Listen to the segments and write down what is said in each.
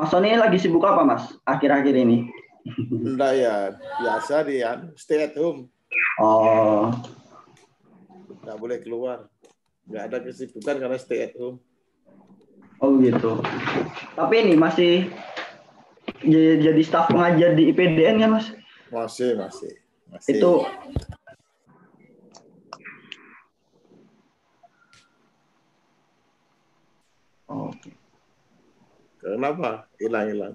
Mas Sony lagi sibuk apa Mas akhir-akhir ini? Enggak ya, biasa dia stay at home. Oh, Enggak boleh keluar. Enggak ada kesibukan karena stay at home. oh gitu. Tapi ini masih jadi, jadi staf pengajar di IPDN kan Mas? Masih, masih. masih. Itu Oke. Kenapa? Hilang-hilang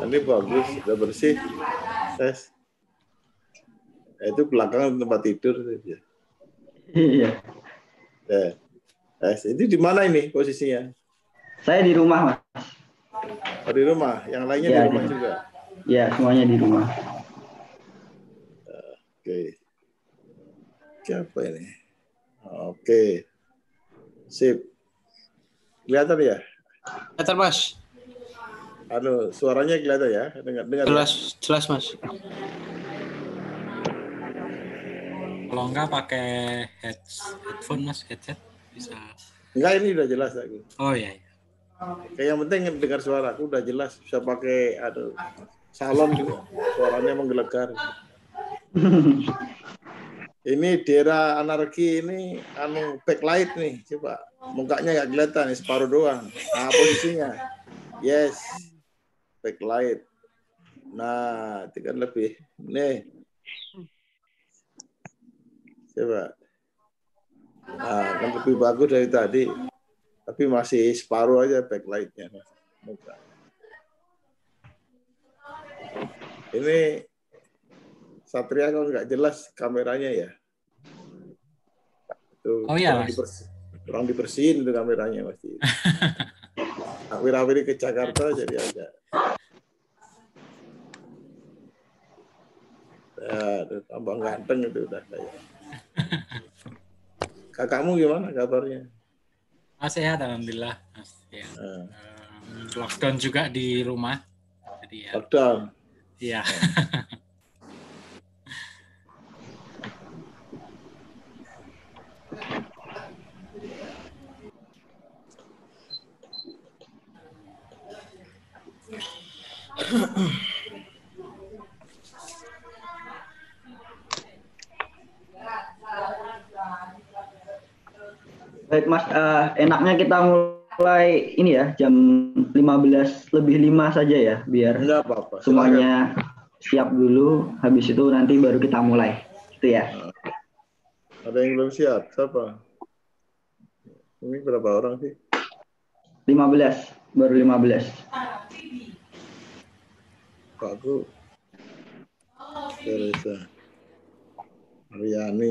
ini bagus, sudah bersih. Tes. Nah, itu belakang tempat tidur. saja. Iya. Ya. Tes. Ini di mana ini posisinya? Saya di rumah Mas. Oh, di rumah. Yang lainnya Ya, di rumah di- juga. Ya, semuanya di rumah. Oke. Siapa ini? Oke. Sip. Kelihatan ya? Kelihatan mas, Anu, suaranya kelihatan ya? Dengar dengar. ya? jelas jelas mas. Kalau enggak pakai head, headphone mas, headset bisa. Enggak, ini udah jelas aku. Oh iya. iya. Kayak yang penting dengar suara aku udah jelas bisa pakai aduh salon juga. Suaranya menggelegar. ini daerah anarki ini anu backlight nih, coba. Mukanya nggak kelihatan, nih, separuh doang. Nah, posisinya. Yes. Backlight. Nah, itu kan lebih. Nih. Coba. Nah, kan lebih bagus dari tadi. Tapi masih separuh aja backlightnya. Muka. Ini Satria kalau nggak jelas kameranya ya. Tuh, Oh iya, kurang, Mas. kurang dibersihin itu kameranya pasti. Wirawiri ke Jakarta jadi agak. Ya, tambah ganteng itu udah kayak. Kakakmu gimana kabarnya? Mas sehat alhamdulillah mas. Ya. Em, lockdown juga di rumah. Jadi ya. lockdown. Iya. Baik Mas, eh, enaknya kita mulai ini ya jam 15 lebih 5 saja ya biar Enggak apa-apa. silakan. semuanya siap dulu habis itu nanti baru kita mulai. Itu ya. Ada yang belum siap? Siapa? Ini berapa orang sih? 15 baru 15. Pakku. Teresa. Riani.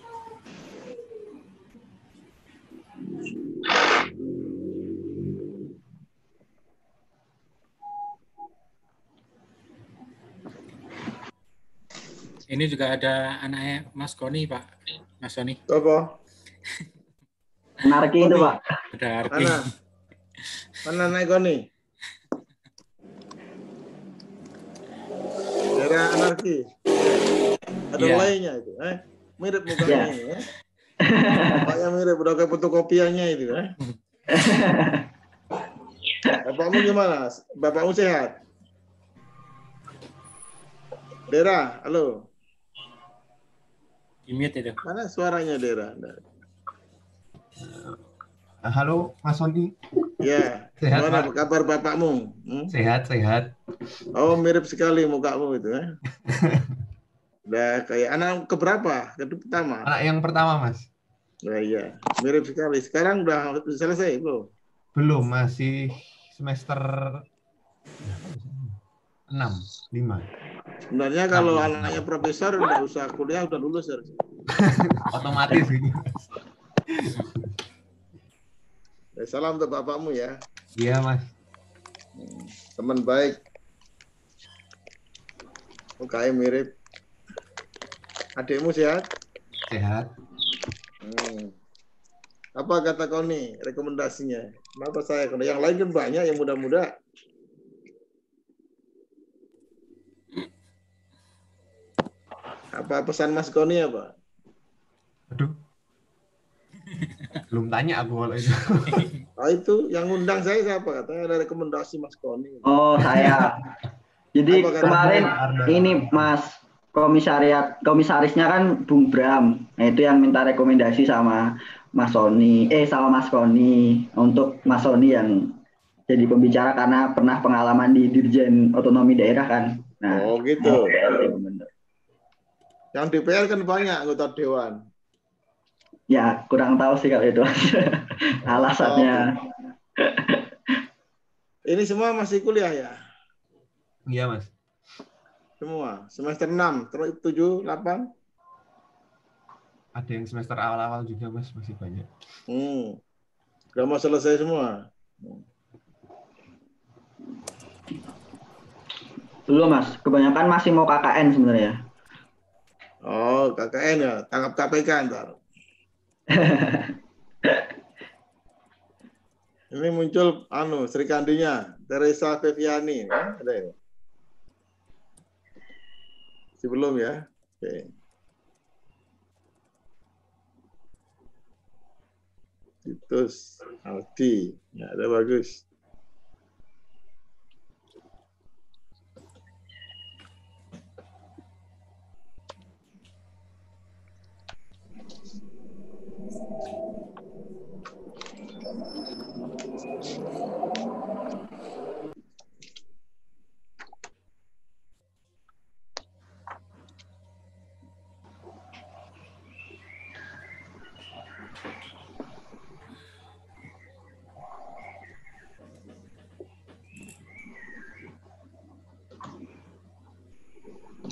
Ini juga ada anaknya Mas Koni Pak. Mas Koni. Apa? Anarki itu Pak. Ada Arki. Mana? Mana nih? Daerah anarki. Ada Iya. lainnya itu, eh? Mirip mukanya Iya. ini, eh? Mukanya mirip, udah kayak fotokopiannya itu, eh? Bapakmu gimana? Bapakmu sehat? Dera, halo. Di mute itu. Mana suaranya Dera? Ah, Halo, Mas Sony. Ya, Sehat, gimana Pak. kabar bapakmu? Hmm? Sehat, sehat. Oh, mirip sekali mukamu itu, eh? Udah kayak anak keberapa? Kedua pertama. Anak yang pertama, Mas. Nah, iya, mirip sekali. Sekarang udah selesai belum? Belum, masih semester 6, 5. Sebenarnya kalau anaknya profesor nggak usah kuliah udah lulus ya. Otomatis gitu. Ya, salam untuk bapakmu ya. Iya, Mas. Teman baik. UKM mirip. Adikmu sehat? Sehat. Hmm. Apa kata kau nih rekomendasinya? Kenapa saya? Yang lain kan banyak yang muda-muda. Apa pesan Mas Koni apa? Aduh. Belum tanya aku kalau itu. Oh itu yang ngundang saya siapa? Katanya ada rekomendasi Mas Koni. Oh, saya. Jadi Apa kata kemarin ini Mas komisariat komisarisnya kan Bung Bram. Nah, itu yang minta rekomendasi sama Mas Sony, eh sama Mas Koni untuk Mas Sony yang jadi pembicara karena pernah pengalaman di Dirjen Otonomi Daerah kan. Nah, Oh gitu. bener. Yang DPR kan banyak anggota dewan. ya kurang tahu sih kalau itu alasannya. Ini semua masih kuliah ya? Iya, Mas. Semua. Semester 6, terus 7, 8? Ada yang semester awal-awal juga, Mas, masih banyak. Hmm. Udah mau selesai semua. Belum Mas, kebanyakan masih mau KKN sebenarnya. Oh, KKN ya, tangkap KPK ntar. Ini muncul anu Sri Kandinya, Teresa Feviani? Ada ya? Sebelum ya. Oke. Titus Aldi, ya ada bagus.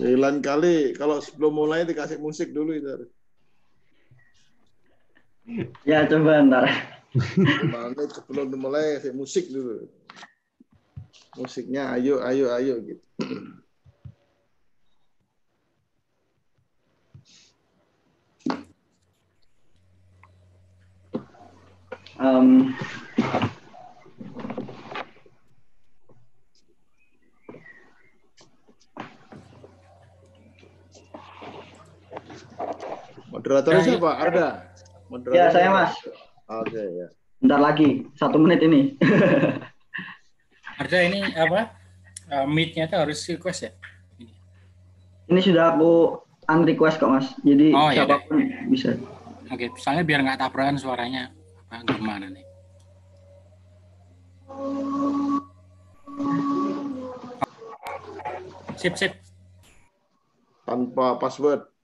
Jadi lain kali kalau sebelum mulai dikasih musik dulu itu. Ya coba ntar. Mana sebelum dimulai kasih musik dulu. Musiknya ayo ayo ayo gitu. Em, Moderatornya Ya, siapa? Arda. Moderator ya saya Mas. Oke ya. Bentar lagi, satu menit ini. Ada ini apa? Uh, meet-nya itu harus request ya? ini sudah aku unrequest kok Mas. Jadi Oh, ya siapa pun bisa. Oke, soalnya biar nggak tabrakan suaranya apa gimana nih? Sip, sip. Tanpa password.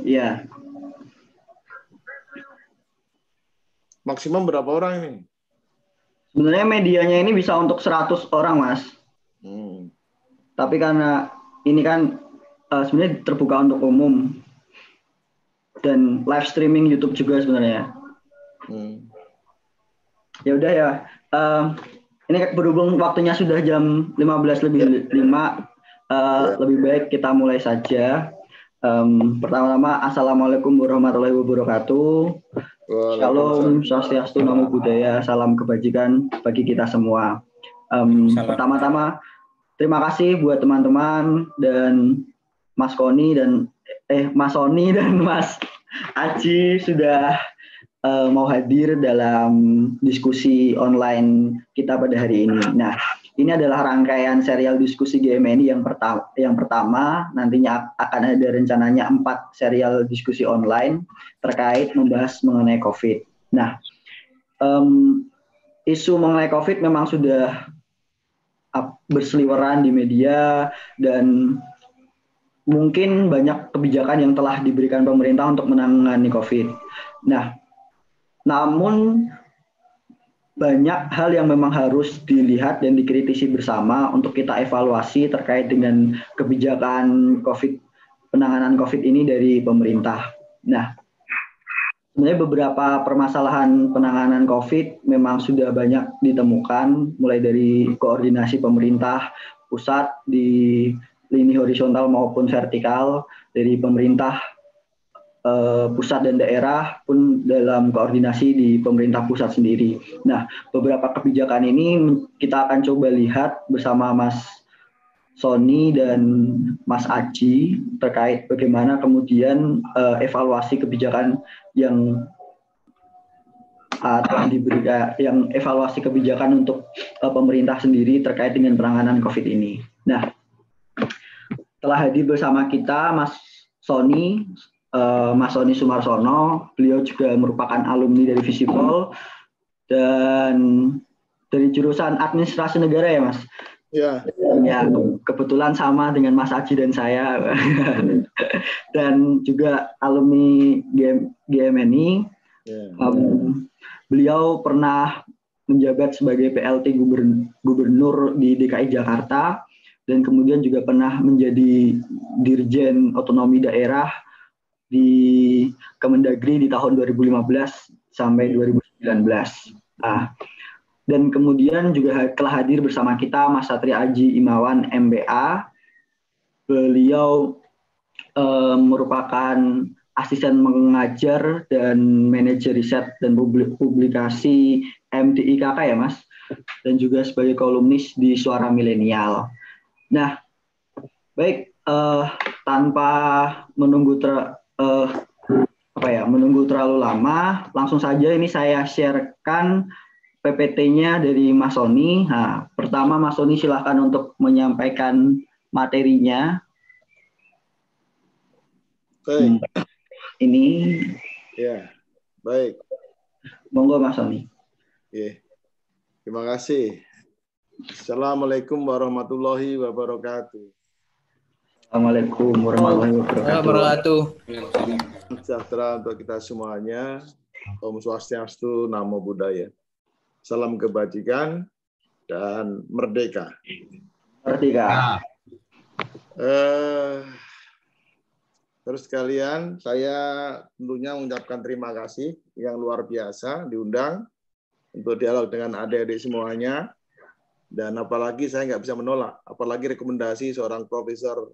Iya. Maksimum berapa orang ini? Sebenarnya medianya ini bisa untuk 100 orang Mas. Hmm. Tapi karena ini kan eh, sebenarnya terbuka untuk umum dan live streaming YouTube juga sebenarnya. Hmm. Ya udah ya. Em, ini berhubung waktunya sudah jam 15 lebih 5 eh, lebih baik kita mulai saja. Em, pertama-tama assalamualaikum warahmatullahi wabarakatuh. Shalom, swastiastu, namo buddhaya, salam kebajikan bagi kita semua. Em, Salam. pertama-tama terima kasih buat teman-teman dan Mas Koni dan eh Mas Sony dan Mas Aji sudah eh, mau hadir dalam diskusi online kita pada hari ini. Nah, ini adalah rangkaian serial diskusi GMNI yang pertama yang pertama nantinya akan ada rencananya empat serial diskusi online terkait membahas mengenai COVID. Nah, em, isu mengenai COVID memang sudah berseliweran di media dan mungkin banyak kebijakan yang telah diberikan pemerintah untuk menangani COVID. Nah, namun banyak hal yang memang harus dilihat dan dikritisi bersama untuk kita evaluasi terkait dengan kebijakan COVID penanganan COVID ini dari pemerintah. Nah, sebenarnya beberapa permasalahan penanganan COVID memang sudah banyak ditemukan, mulai dari koordinasi pemerintah pusat di lini horizontal maupun vertikal, dari pemerintah uh, pusat dan daerah pun dalam koordinasi di pemerintah pusat sendiri. Nah, beberapa kebijakan ini kita akan coba lihat bersama Mas Sony dan Mas Aji terkait bagaimana kemudian uh, evaluasi kebijakan yang uh, telah diberikan, yang evaluasi kebijakan untuk uh, pemerintah sendiri terkait dengan penanganan COVID ini. Nah, telah hadir bersama kita Mas Sony uh, Mas Sony Sumarsono. Beliau juga merupakan alumni dari Visipol dan dari jurusan administrasi negara ya Mas. Ya. Ya kebetulan sama dengan Mas Aji dan saya dan juga alumni GM, GMNI. Ya. Um, beliau pernah menjabat sebagai PLT gubernur di DKI Jakarta dan kemudian juga pernah menjadi dirjen otonomi daerah di Kemendagri di tahun 2015 sampai 2019. Nah, dan kemudian juga telah hadir bersama kita Mas Satria Aji Imawan MBA. Beliau eh, merupakan asisten mengajar dan manajer riset dan publikasi MTIKK ya Mas, dan juga sebagai kolumnis di Suara Milenial. Nah, baik eh, tanpa menunggu ter, uh, apa ya menunggu terlalu lama, langsung saja ini saya sharekan PPT-nya dari Mas Sony. Nah, pertama Mas Sony silahkan untuk menyampaikan materinya. Baik. Hmm. Ini. Ya, baik. Monggo Mas Sony. Ya. Terima kasih. Assalamualaikum warahmatullahi wabarakatuh. Assalamualaikum warahmatullahi wabarakatuh. Sejahtera untuk kita semuanya. Om Swastiastu, Namo Buddhaya. Salam kebajikan dan merdeka. Merdeka. Eh, terus kalian, saya tentunya mengucapkan terima kasih yang luar biasa diundang untuk dialog dengan adik-adik semuanya. Dan apalagi saya nggak bisa menolak, apalagi rekomendasi seorang profesor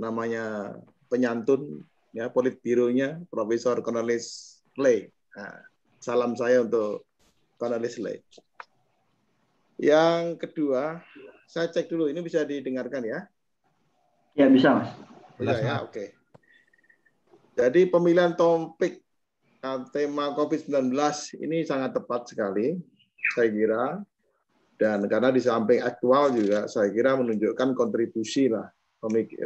namanya penyantun ya politbironya Profesor Cornelis Lay. Nah, salam saya untuk Cornelis Lay. Yang kedua, saya cek dulu ini bisa didengarkan ya? Ya bisa mas. Bisa ya, oke. Okay. Jadi pemilihan topik uh, tema COVID-19 ini sangat tepat sekali, saya kira. Dan karena di samping aktual juga, saya kira menunjukkan kontribusi lah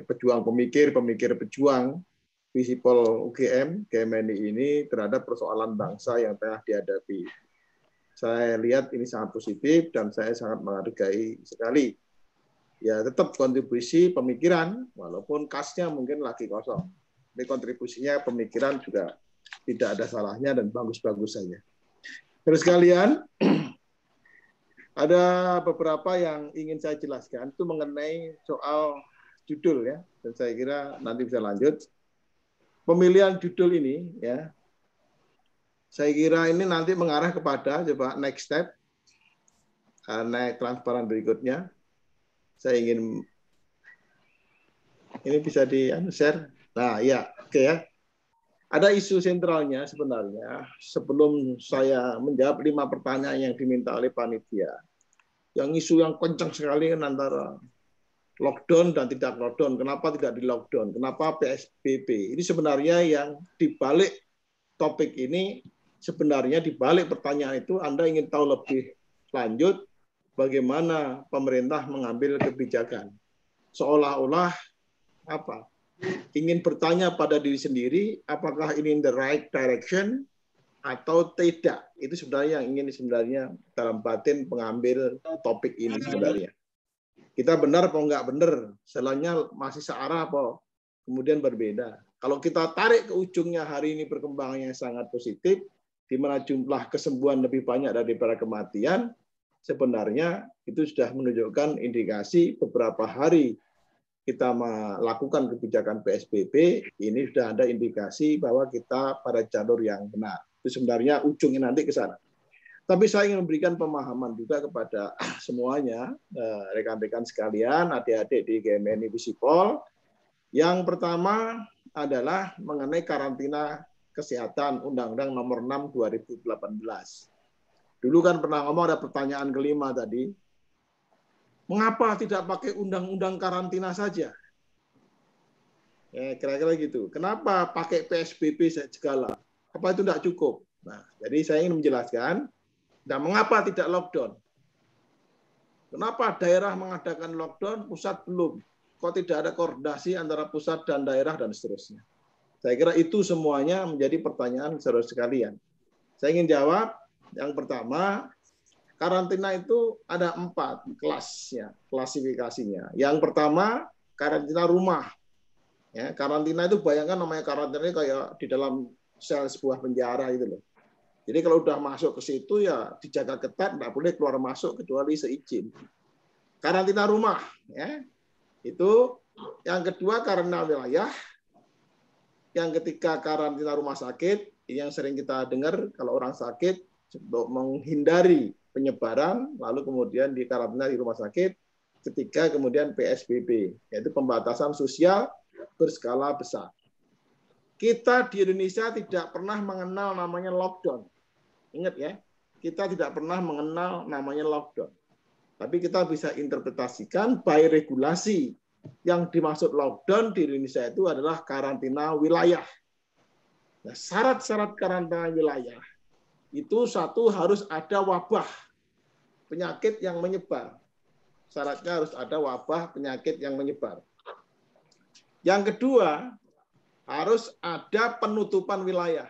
pejuang pemikir, pemikir pejuang Visipol UGM, GMNI ini terhadap persoalan bangsa yang tengah dihadapi. Saya lihat ini sangat positif dan saya sangat menghargai sekali. Ya tetap kontribusi pemikiran, walaupun kasnya mungkin lagi kosong. Ini kontribusinya pemikiran juga tidak ada salahnya dan bagus-bagus saja. Terus kalian, ada beberapa yang ingin saya jelaskan itu mengenai soal judul ya, dan saya kira nanti bisa lanjut. Pemilihan judul ini ya, saya kira ini nanti mengarah kepada coba next step, uh, naik transparan berikutnya. Saya ingin ini bisa di anu, share. Nah ya, oke okay ya. Ada isu sentralnya sebenarnya sebelum saya menjawab lima pertanyaan yang diminta oleh panitia. Yang isu yang kencang sekali kan antara lockdown dan tidak lockdown. Kenapa tidak di lockdown? Kenapa PSBB? Ini sebenarnya yang dibalik topik ini sebenarnya dibalik pertanyaan itu Anda ingin tahu lebih lanjut bagaimana pemerintah mengambil kebijakan. Seolah-olah apa? Ingin bertanya pada diri sendiri apakah ini in the right direction atau tidak. Itu sebenarnya yang ingin sebenarnya dalam batin pengambil topik ini sebenarnya kita benar apa enggak benar, selanya masih searah apa kemudian berbeda. Kalau kita tarik ke ujungnya hari ini perkembangannya sangat positif, di mana jumlah kesembuhan lebih banyak daripada kematian, sebenarnya itu sudah menunjukkan indikasi beberapa hari kita melakukan kebijakan PSBB, ini sudah ada indikasi bahwa kita pada jalur yang benar. Itu sebenarnya ujungnya nanti ke sana. Tapi saya ingin memberikan pemahaman juga kepada semuanya, eh, rekan-rekan sekalian, adik-adik di GMNI Visipol. Yang pertama adalah mengenai karantina kesehatan Undang-Undang Nomor 6 2018. Dulu kan pernah ngomong ada pertanyaan kelima tadi, Mengapa tidak pakai undang-undang karantina saja? Ya, kira-kira gitu. Kenapa pakai PSBB segala? Apa itu tidak cukup? Nah, jadi saya ingin menjelaskan, dan mengapa tidak lockdown? Kenapa daerah mengadakan lockdown, pusat belum? Kok tidak ada koordinasi antara pusat dan daerah dan seterusnya? Saya kira itu semuanya menjadi pertanyaan saudara sekalian. Saya ingin jawab. Yang pertama, karantina itu ada empat kelasnya, klasifikasinya. Yang pertama karantina rumah. Ya, karantina itu bayangkan namanya karantina kayak di dalam sel sebuah penjara itu loh. Jadi kalau udah masuk ke situ ya dijaga ketat, nggak boleh keluar masuk kecuali seizin. Karantina rumah, ya itu yang kedua karantina wilayah, yang ketiga karantina rumah sakit, yang sering kita dengar kalau orang sakit untuk menghindari penyebaran, lalu kemudian dikarantina di rumah sakit, ketiga kemudian PSBB, yaitu pembatasan sosial berskala besar. Kita di Indonesia tidak pernah mengenal namanya lockdown. Ingat ya, kita tidak pernah mengenal namanya lockdown. Tapi kita bisa interpretasikan by regulasi yang dimaksud lockdown di Indonesia itu adalah karantina wilayah. Nah, syarat-syarat karantina wilayah itu satu harus ada wabah penyakit yang menyebar. Syaratnya harus ada wabah penyakit yang menyebar. Yang kedua, harus ada penutupan wilayah.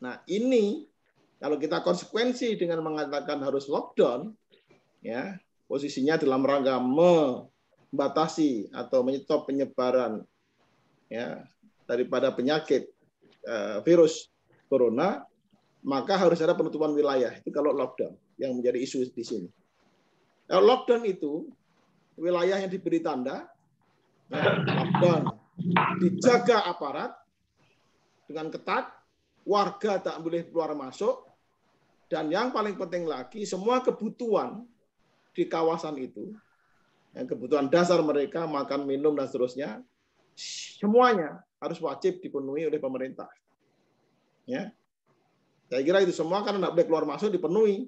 Nah, ini kalau kita konsekuensi dengan mengatakan harus lockdown, ya posisinya dalam rangka membatasi atau menyetop penyebaran ya daripada penyakit uh, virus corona, maka harus ada penutupan wilayah. Itu kalau lockdown yang menjadi isu di sini. Kalau lockdown itu wilayah yang diberi tanda ya, lockdown dijaga aparat dengan ketat, warga tak boleh keluar masuk, dan yang paling penting lagi semua kebutuhan di kawasan itu, yang kebutuhan dasar mereka makan, minum dan seterusnya, semuanya harus wajib dipenuhi oleh pemerintah. Ya, saya kira itu semua karena tidak boleh keluar masuk dipenuhi.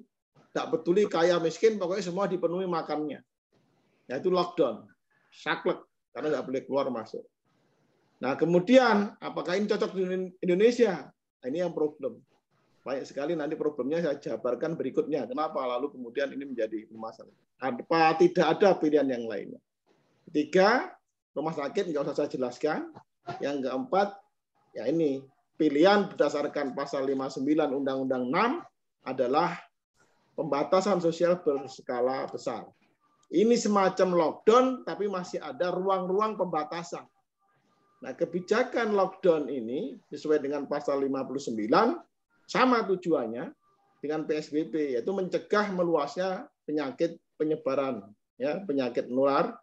Tidak peduli kaya miskin, pokoknya semua dipenuhi makannya. Yaitu lockdown. Saklek. Karena tidak boleh keluar masuk. Nah kemudian, apakah ini cocok di Indonesia? Nah, ini yang problem. Banyak sekali nanti problemnya saya jabarkan berikutnya. Kenapa lalu kemudian ini menjadi masalah? Apa tidak ada pilihan yang lainnya? Ketiga, rumah sakit nggak usah saya jelaskan. Yang keempat, ya ini pilihan berdasarkan pasal 59 Undang-Undang 6 adalah pembatasan sosial berskala besar. Ini semacam lockdown, tapi masih ada ruang-ruang pembatasan. Nah, kebijakan lockdown ini sesuai dengan pasal 59 sama tujuannya dengan PSBB yaitu mencegah meluasnya penyakit penyebaran ya, penyakit menular.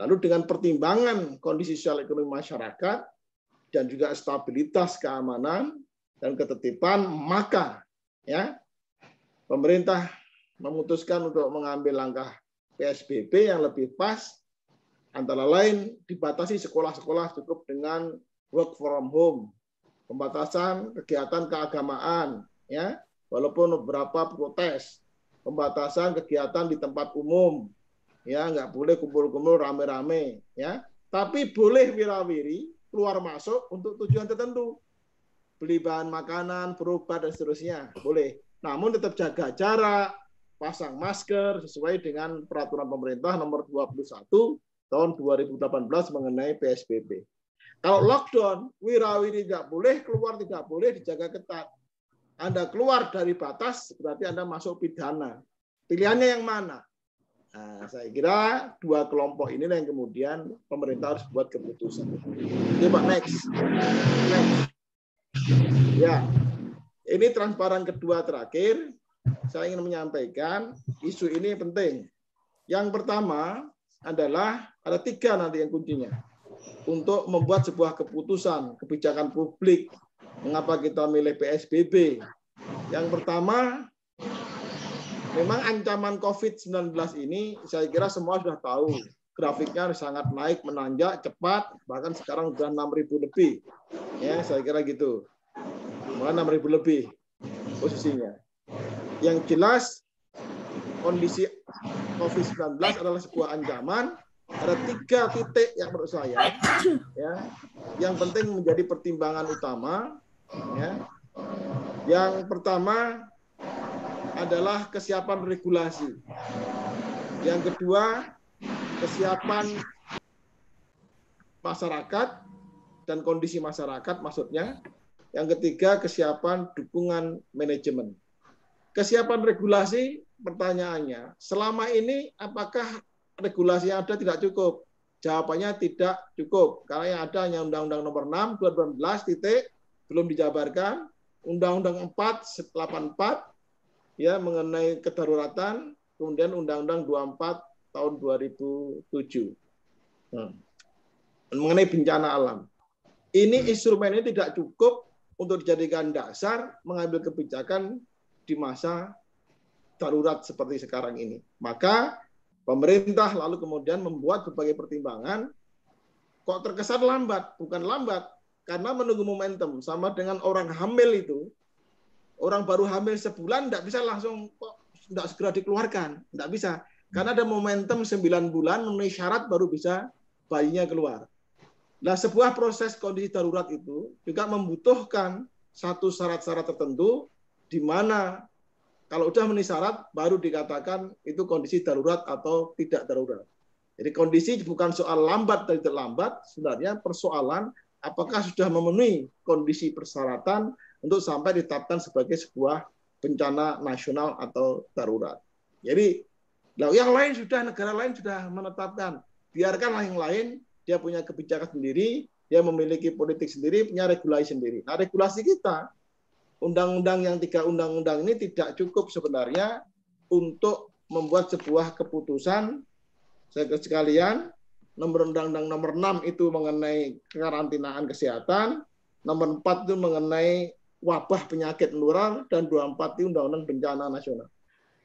Lalu dengan pertimbangan kondisi sosial ekonomi masyarakat dan juga stabilitas keamanan dan ketertiban, maka ya pemerintah memutuskan untuk mengambil langkah PSBB yang lebih pas antara lain dibatasi sekolah-sekolah cukup dengan work from home, pembatasan kegiatan keagamaan ya, walaupun beberapa protes, pembatasan kegiatan di tempat umum ya, nggak boleh kumpul-kumpul rame-rame ya, tapi boleh wirawiri keluar masuk untuk tujuan tertentu. Beli bahan makanan, berobat, dan seterusnya. Boleh. Namun tetap jaga jarak, pasang masker sesuai dengan peraturan pemerintah nomor 21 tahun 2018 mengenai PSBB. Kalau lockdown, wirawiri tidak boleh, keluar tidak boleh, dijaga ketat. Anda keluar dari batas, berarti Anda masuk pidana. Pilihannya yang mana? Nah, saya kira dua kelompok ini yang kemudian pemerintah harus buat keputusan. Pak, next. Next. Ya. ini transparan kedua terakhir. Saya ingin menyampaikan isu ini penting. Yang pertama adalah ada tiga nanti yang kuncinya untuk membuat sebuah keputusan kebijakan publik mengapa kita milih PSBB. Yang pertama, memang ancaman COVID-19 ini saya kira semua sudah tahu. Grafiknya sangat naik, menanjak, cepat, bahkan sekarang sudah 6.000 lebih. Ya, saya kira gitu. Malah 6.000 lebih posisinya. Yang jelas kondisi COVID-19 adalah sebuah ancaman ada tiga titik yang menurut saya ya. Yang penting menjadi pertimbangan utama ya. Yang pertama adalah kesiapan regulasi. Yang kedua kesiapan masyarakat dan kondisi masyarakat maksudnya. Yang ketiga kesiapan dukungan manajemen. Kesiapan regulasi pertanyaannya selama ini apakah regulasi yang ada tidak cukup? Jawabannya tidak cukup karena yang ada hanya Undang-Undang Nomor 6 2018 titik belum dijabarkan, Undang-Undang 4 84 ya mengenai kedaruratan, kemudian Undang-Undang 24 tahun 2007 hmm. mengenai bencana alam. Ini instrumen ini tidak cukup untuk dijadikan dasar mengambil kebijakan di masa darurat seperti sekarang ini. Maka Pemerintah lalu kemudian membuat berbagai pertimbangan. Kok terkesan lambat? Bukan lambat, karena menunggu momentum. Sama dengan orang hamil itu, orang baru hamil sebulan tidak bisa langsung kok tidak segera dikeluarkan, tidak bisa. Karena ada momentum 9 bulan memenuhi syarat baru bisa bayinya keluar. Nah, sebuah proses kondisi darurat itu juga membutuhkan satu syarat-syarat tertentu di mana kalau sudah memenuhi syarat, baru dikatakan itu kondisi darurat atau tidak darurat. Jadi kondisi bukan soal lambat dan terlambat, sebenarnya persoalan apakah sudah memenuhi kondisi persyaratan untuk sampai ditetapkan sebagai sebuah bencana nasional atau darurat. Jadi yang lain sudah negara lain sudah menetapkan, biarkan yang lain dia punya kebijakan sendiri, dia memiliki politik sendiri, punya regulasi sendiri. Nah regulasi kita undang-undang yang tiga undang-undang ini tidak cukup sebenarnya untuk membuat sebuah keputusan saya sekalian nomor undang-undang nomor 6 itu mengenai karantinaan kesehatan, nomor 4 itu mengenai wabah penyakit menular dan 24 itu undang-undang bencana nasional.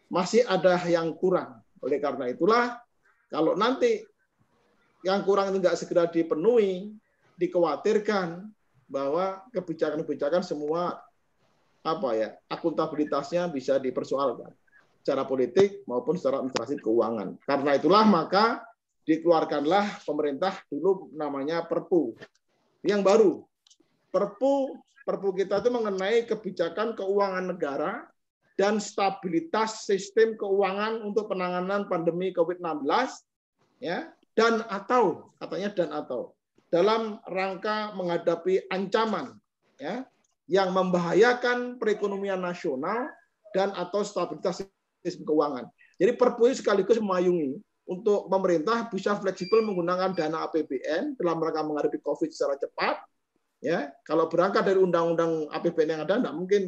Masih ada yang kurang. Oleh karena itulah kalau nanti yang kurang itu tidak segera dipenuhi, dikhawatirkan bahwa kebijakan-kebijakan semua apa ya akuntabilitasnya bisa dipersoalkan secara politik maupun secara administrasi keuangan. Karena itulah maka dikeluarkanlah pemerintah dulu namanya Perpu yang baru. Perpu Perpu kita itu mengenai kebijakan keuangan negara dan stabilitas sistem keuangan untuk penanganan pandemi COVID-19 ya dan atau katanya dan atau dalam rangka menghadapi ancaman ya yang membahayakan perekonomian nasional dan atau stabilitas sistem keuangan. Jadi Perpu ini sekaligus memayungi untuk pemerintah bisa fleksibel menggunakan dana APBN dalam rangka menghadapi COVID secara cepat. Ya, kalau berangkat dari undang-undang APBN yang ada, tidak mungkin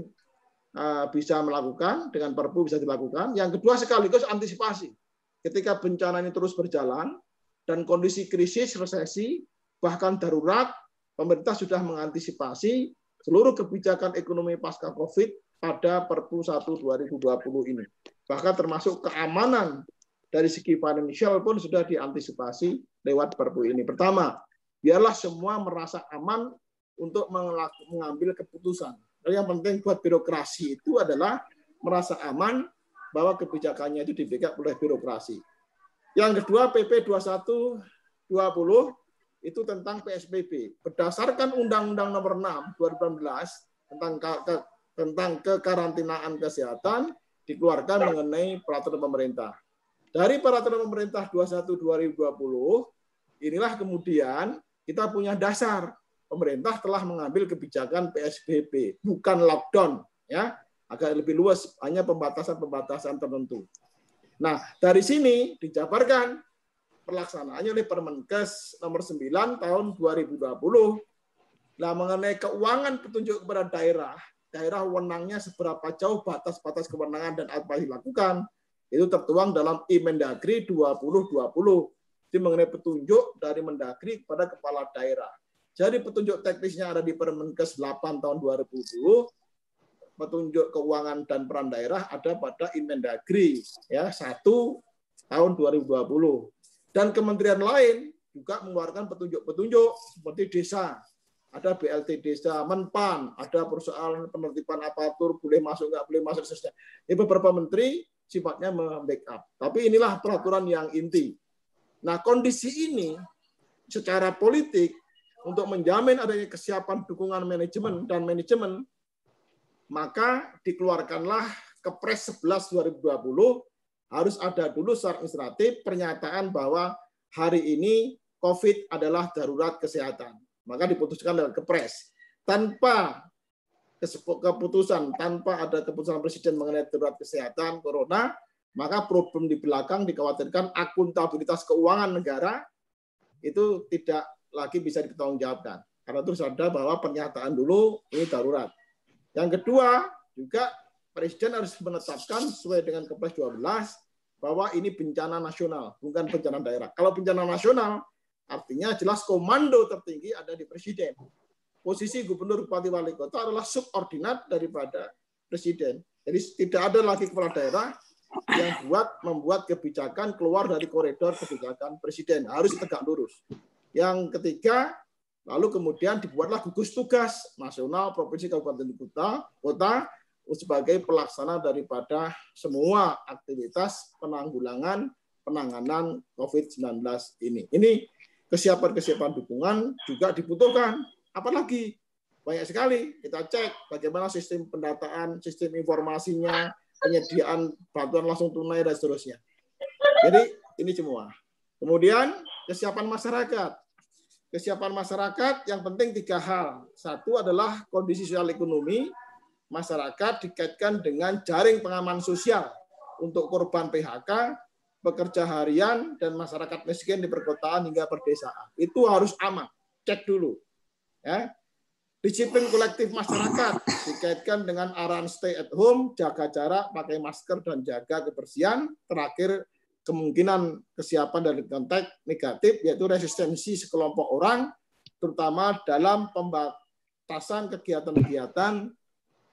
uh, bisa melakukan dengan Perpu bisa dilakukan. Yang kedua sekaligus antisipasi. Ketika bencana ini terus berjalan dan kondisi krisis, resesi, bahkan darurat, pemerintah sudah mengantisipasi seluruh kebijakan ekonomi pasca COVID pada Perpu 1 2020 ini. Bahkan termasuk keamanan dari segi finansial pun sudah diantisipasi lewat Perpu ini. Pertama, biarlah semua merasa aman untuk mengambil keputusan. Yang penting buat birokrasi itu adalah merasa aman bahwa kebijakannya itu dipegang oleh birokrasi. Yang kedua, PP 2120 itu tentang PSBB. Berdasarkan Undang-Undang Nomor 6 2018 tentang ke, tentang kekarantinaan kesehatan dikeluarkan mengenai peraturan pemerintah. Dari peraturan pemerintah 21 2020 inilah kemudian kita punya dasar pemerintah telah mengambil kebijakan PSBB, bukan lockdown ya, agak lebih luas hanya pembatasan-pembatasan tertentu. Nah, dari sini dijabarkan pelaksanaannya oleh Permenkes nomor 9 tahun 2020. Nah, mengenai keuangan petunjuk kepada daerah daerah wewenangnya seberapa jauh batas-batas kewenangan dan apa yang dilakukan itu tertuang dalam Imendagri 2020 itu mengenai petunjuk dari Mendagri kepada kepala daerah. Jadi petunjuk teknisnya ada di Permenkes 8 tahun 2020, petunjuk keuangan dan peran daerah ada pada Imendagri ya 1 tahun 2020. Dan kementerian lain juga mengeluarkan petunjuk-petunjuk seperti desa, ada BLT desa, Menpan, ada persoalan penertiban apatur, boleh masuk nggak boleh masuk, seterusnya. Ini beberapa menteri sifatnya membackup. Tapi inilah peraturan yang inti. Nah, kondisi ini secara politik untuk menjamin adanya kesiapan dukungan manajemen dan manajemen, maka dikeluarkanlah Kepres 11 2020 harus ada dulu secara administratif pernyataan bahwa hari ini COVID adalah darurat kesehatan. Maka diputuskan lewat kepres. Tanpa keputusan, tanpa ada keputusan presiden mengenai darurat kesehatan corona, maka problem di belakang dikhawatirkan akuntabilitas keuangan negara itu tidak lagi bisa dipertanggungjawabkan. Karena terus ada bahwa pernyataan dulu ini darurat. Yang kedua, juga Presiden harus menetapkan sesuai dengan Kepres 12 bahwa ini bencana nasional, bukan bencana daerah. Kalau bencana nasional, artinya jelas komando tertinggi ada di Presiden. Posisi gubernur, bupati, wali kota adalah subordinat daripada Presiden. Jadi tidak ada lagi kepala daerah yang buat membuat kebijakan keluar dari koridor kebijakan Presiden. Harus tegak lurus. Yang ketiga, lalu kemudian dibuatlah gugus tugas nasional, provinsi, kabupaten, kota, kota sebagai pelaksana daripada semua aktivitas penanggulangan penanganan COVID-19 ini. Ini kesiapan-kesiapan dukungan juga dibutuhkan. Apalagi banyak sekali kita cek bagaimana sistem pendataan, sistem informasinya, penyediaan bantuan langsung tunai dan seterusnya. Jadi ini semua. Kemudian kesiapan masyarakat. Kesiapan masyarakat yang penting tiga hal. Satu adalah kondisi sosial ekonomi, masyarakat dikaitkan dengan jaring pengaman sosial untuk korban PHK, pekerja harian, dan masyarakat miskin di perkotaan hingga perdesaan. Itu harus aman. Cek dulu. Ya. Disiplin kolektif masyarakat dikaitkan dengan arahan stay at home, jaga jarak, pakai masker, dan jaga kebersihan. Terakhir, kemungkinan kesiapan dari konteks negatif, yaitu resistensi sekelompok orang, terutama dalam pembatasan kegiatan-kegiatan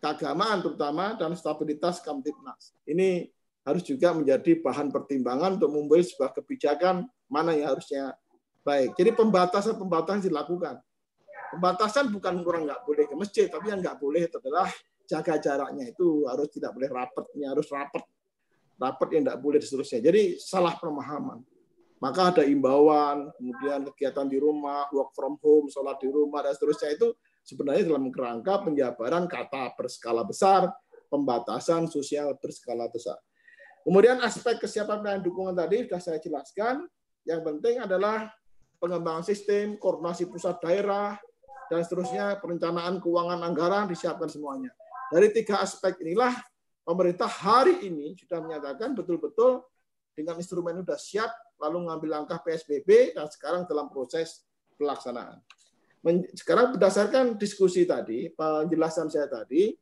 keagamaan terutama dan stabilitas Kamtipnas. Ini harus juga menjadi bahan pertimbangan untuk membuat sebuah kebijakan mana yang harusnya baik. Jadi pembatasan-pembatasan dilakukan. Pembatasan bukan orang nggak boleh ke masjid, tapi yang nggak boleh adalah jaga jaraknya itu harus tidak boleh rapatnya harus rapat rapat yang tidak boleh seterusnya. Jadi salah pemahaman. Maka ada imbauan, kemudian kegiatan di rumah, work from home, sholat di rumah dan seterusnya itu sebenarnya dalam kerangka penjabaran kata berskala besar, pembatasan sosial berskala besar. Kemudian aspek kesiapan dan dukungan tadi sudah saya jelaskan. Yang penting adalah pengembangan sistem, koordinasi pusat daerah, dan seterusnya perencanaan keuangan anggaran disiapkan semuanya. Dari tiga aspek inilah pemerintah hari ini sudah menyatakan betul-betul dengan instrumen sudah siap, lalu mengambil langkah PSBB dan sekarang dalam proses pelaksanaan sekarang berdasarkan diskusi tadi, penjelasan saya tadi,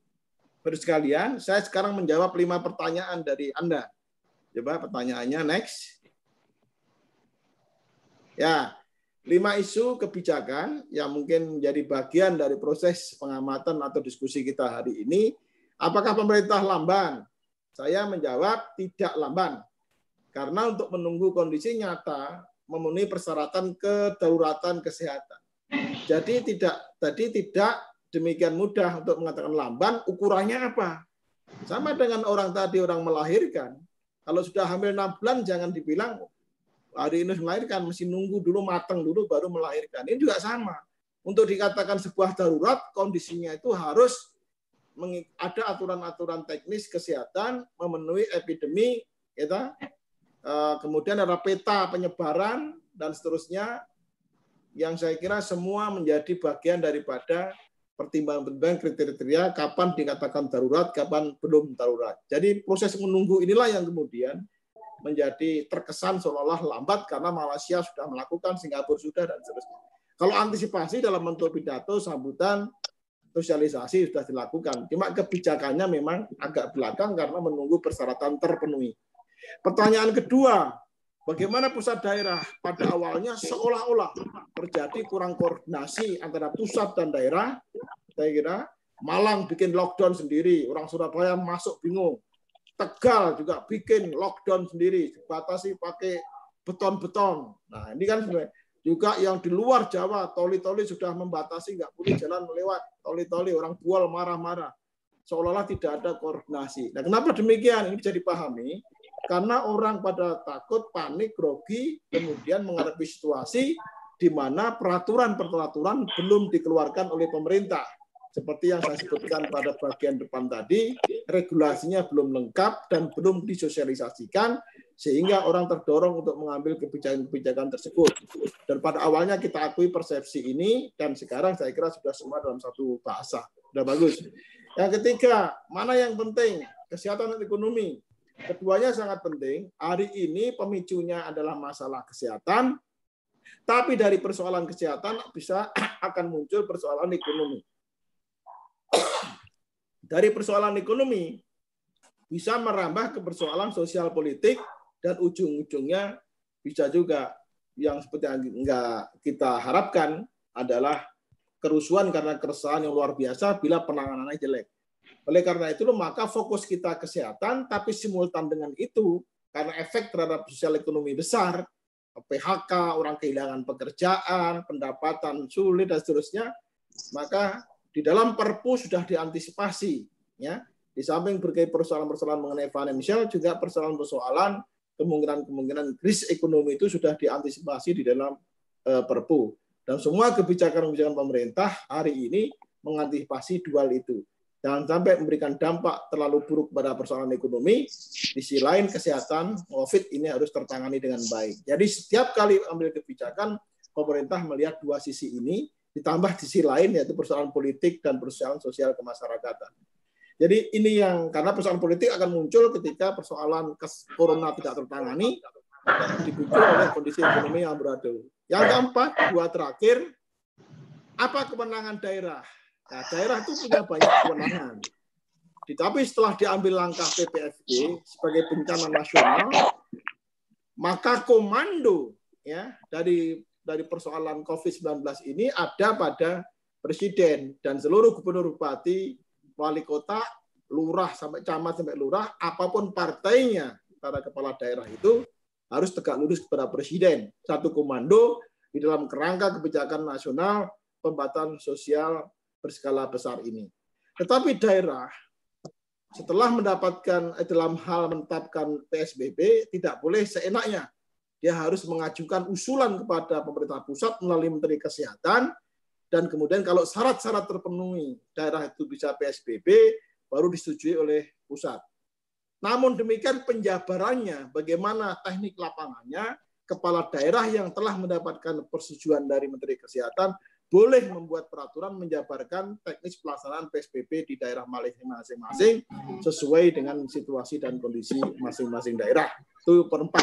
Baru sekalian, saya sekarang menjawab lima pertanyaan dari Anda. Coba pertanyaannya next. Ya, lima isu kebijakan yang mungkin menjadi bagian dari proses pengamatan atau diskusi kita hari ini. Apakah pemerintah lamban? Saya menjawab tidak lamban. Karena untuk menunggu kondisi nyata memenuhi persyaratan kedaruratan kesehatan. Jadi tidak tadi tidak demikian mudah untuk mengatakan lamban, ukurannya apa? Sama dengan orang tadi orang melahirkan. Kalau sudah hamil 6 bulan jangan dibilang hari ini melahirkan, mesti nunggu dulu matang dulu baru melahirkan. Ini juga sama. Untuk dikatakan sebuah darurat, kondisinya itu harus ada aturan-aturan teknis kesehatan memenuhi epidemi, kita eh, kemudian ada peta penyebaran dan seterusnya yang saya kira semua menjadi bagian daripada pertimbangan-pertimbangan kriteria kapan dikatakan darurat, kapan belum darurat. Jadi proses menunggu inilah yang kemudian menjadi terkesan seolah-olah lambat karena Malaysia sudah melakukan, Singapura sudah, dan seterusnya. Kalau antisipasi dalam bentuk pidato, sambutan, sosialisasi sudah dilakukan. Cuma kebijakannya memang agak belakang karena menunggu persyaratan terpenuhi. Pertanyaan kedua, bagaimana pusat daerah pada awalnya seolah-olah terjadi kurang koordinasi antara pusat dan daerah. Saya kira Malang bikin lockdown sendiri, orang Surabaya masuk bingung. Tegal juga bikin lockdown sendiri, dibatasi pakai beton-beton. Nah ini kan juga yang di luar Jawa, toli-toli sudah membatasi nggak boleh jalan lewat toli-toli, orang bual marah-marah. Seolah-olah tidak ada koordinasi. Nah kenapa demikian? Ini bisa dipahami karena orang pada takut, panik, grogi, kemudian menghadapi situasi di mana peraturan-peraturan belum dikeluarkan oleh pemerintah seperti yang saya sebutkan pada bagian depan tadi, regulasinya belum lengkap dan belum disosialisasikan, sehingga orang terdorong untuk mengambil kebijakan-kebijakan tersebut. Dan pada awalnya kita akui persepsi ini, dan sekarang saya kira sudah semua dalam satu bahasa. Sudah bagus. Yang ketiga, mana yang penting? Kesehatan dan ekonomi. Keduanya sangat penting. Hari ini pemicunya adalah masalah kesehatan, tapi dari persoalan kesehatan bisa akan muncul persoalan ekonomi dari persoalan ekonomi bisa merambah ke persoalan sosial politik dan ujung-ujungnya bisa juga yang seperti yang enggak kita harapkan adalah kerusuhan karena keresahan yang luar biasa bila penanganannya jelek. Oleh karena itu maka fokus kita kesehatan tapi simultan dengan itu karena efek terhadap sosial ekonomi besar, PHK, orang kehilangan pekerjaan, pendapatan sulit dan seterusnya, maka di dalam Perpu sudah diantisipasi ya. Di samping berkait persoalan-persoalan mengenai financial juga persoalan-persoalan kemungkinan-kemungkinan krisis ekonomi itu sudah diantisipasi di dalam uh, Perpu. Dan semua kebijakan-kebijakan pemerintah hari ini mengantisipasi dual itu. Jangan sampai memberikan dampak terlalu buruk pada persoalan ekonomi. Di sisi lain kesehatan COVID ini harus tertangani dengan baik. Jadi setiap kali ambil kebijakan, pemerintah melihat dua sisi ini ditambah sisi lain yaitu persoalan politik dan persoalan sosial kemasyarakatan. Jadi ini yang karena persoalan politik akan muncul ketika persoalan corona tidak tertangani dibujuk oleh kondisi ekonomi yang beradu. Yang keempat, dua terakhir, apa kemenangan daerah? Nah, daerah itu punya banyak kewenangan. Tapi setelah diambil langkah PPFD sebagai bencana nasional, maka komando ya dari dari persoalan COVID-19 ini ada pada presiden dan seluruh gubernur bupati, wali kota, lurah sampai camat sampai lurah, apa pun partainya para kepala daerah itu harus tegak lurus kepada presiden. Satu komando di dalam kerangka kebijakan nasional pembatasan sosial berskala besar ini. Tetapi daerah setelah mendapatkan eh, dalam hal menetapkan PSBB tidak boleh seenaknya dia harus mengajukan usulan kepada pemerintah pusat melalui Menteri Kesehatan dan kemudian kalau syarat-syarat terpenuhi daerah itu bisa PSBB baru disetujui oleh pusat. Namun demikian penjabarannya bagaimana teknik lapangannya kepala daerah yang telah mendapatkan persetujuan dari Menteri Kesehatan boleh membuat peraturan menjabarkan teknis pelaksanaan PSBB di daerah masing-masing sesuai dengan situasi dan kondisi masing-masing daerah. Itu perempat.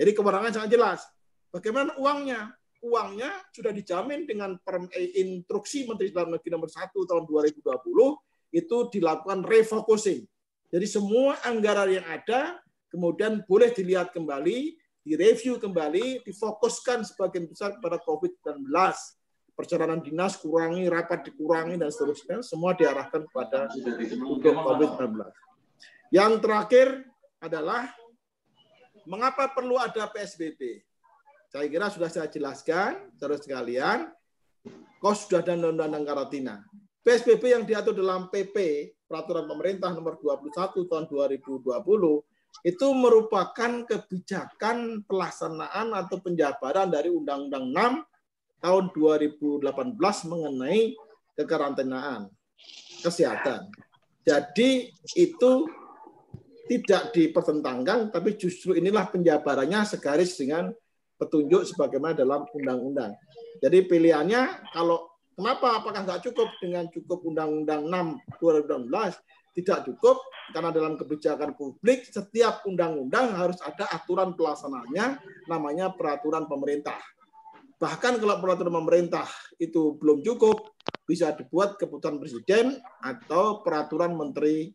Jadi kewenangan sangat jelas. Bagaimana uangnya? Uangnya sudah dijamin dengan eh, instruksi Menteri Dalam Negeri nomor 1 tahun 2020 itu dilakukan refocusing. Jadi semua anggaran yang ada kemudian boleh dilihat kembali, direview kembali, difokuskan sebagian besar kepada COVID-19 perjalanan dinas kurangi, rapat dikurangi, dan seterusnya, semua diarahkan kepada untuk COVID-19. Yang terakhir adalah mengapa perlu ada PSBB. Saya kira sudah saya jelaskan, terus sekalian, kos sudah ada undang-undang karantina. PSBB yang diatur dalam PP, Peraturan Pemerintah Nomor 21 Tahun 2020, itu merupakan kebijakan pelaksanaan atau penjabaran dari Undang-Undang 6 tahun 2018 mengenai kekarantinaan kesehatan. Jadi itu tidak dipertentangkan, tapi justru inilah penjabarannya segaris dengan petunjuk sebagaimana dalam undang-undang. Jadi pilihannya kalau kenapa apakah nggak cukup dengan cukup undang-undang 6 2016 tidak cukup karena dalam kebijakan publik setiap undang-undang harus ada aturan pelaksanaannya namanya peraturan pemerintah. Bahkan kalau peraturan pemerintah itu belum cukup, bisa dibuat keputusan presiden atau peraturan menteri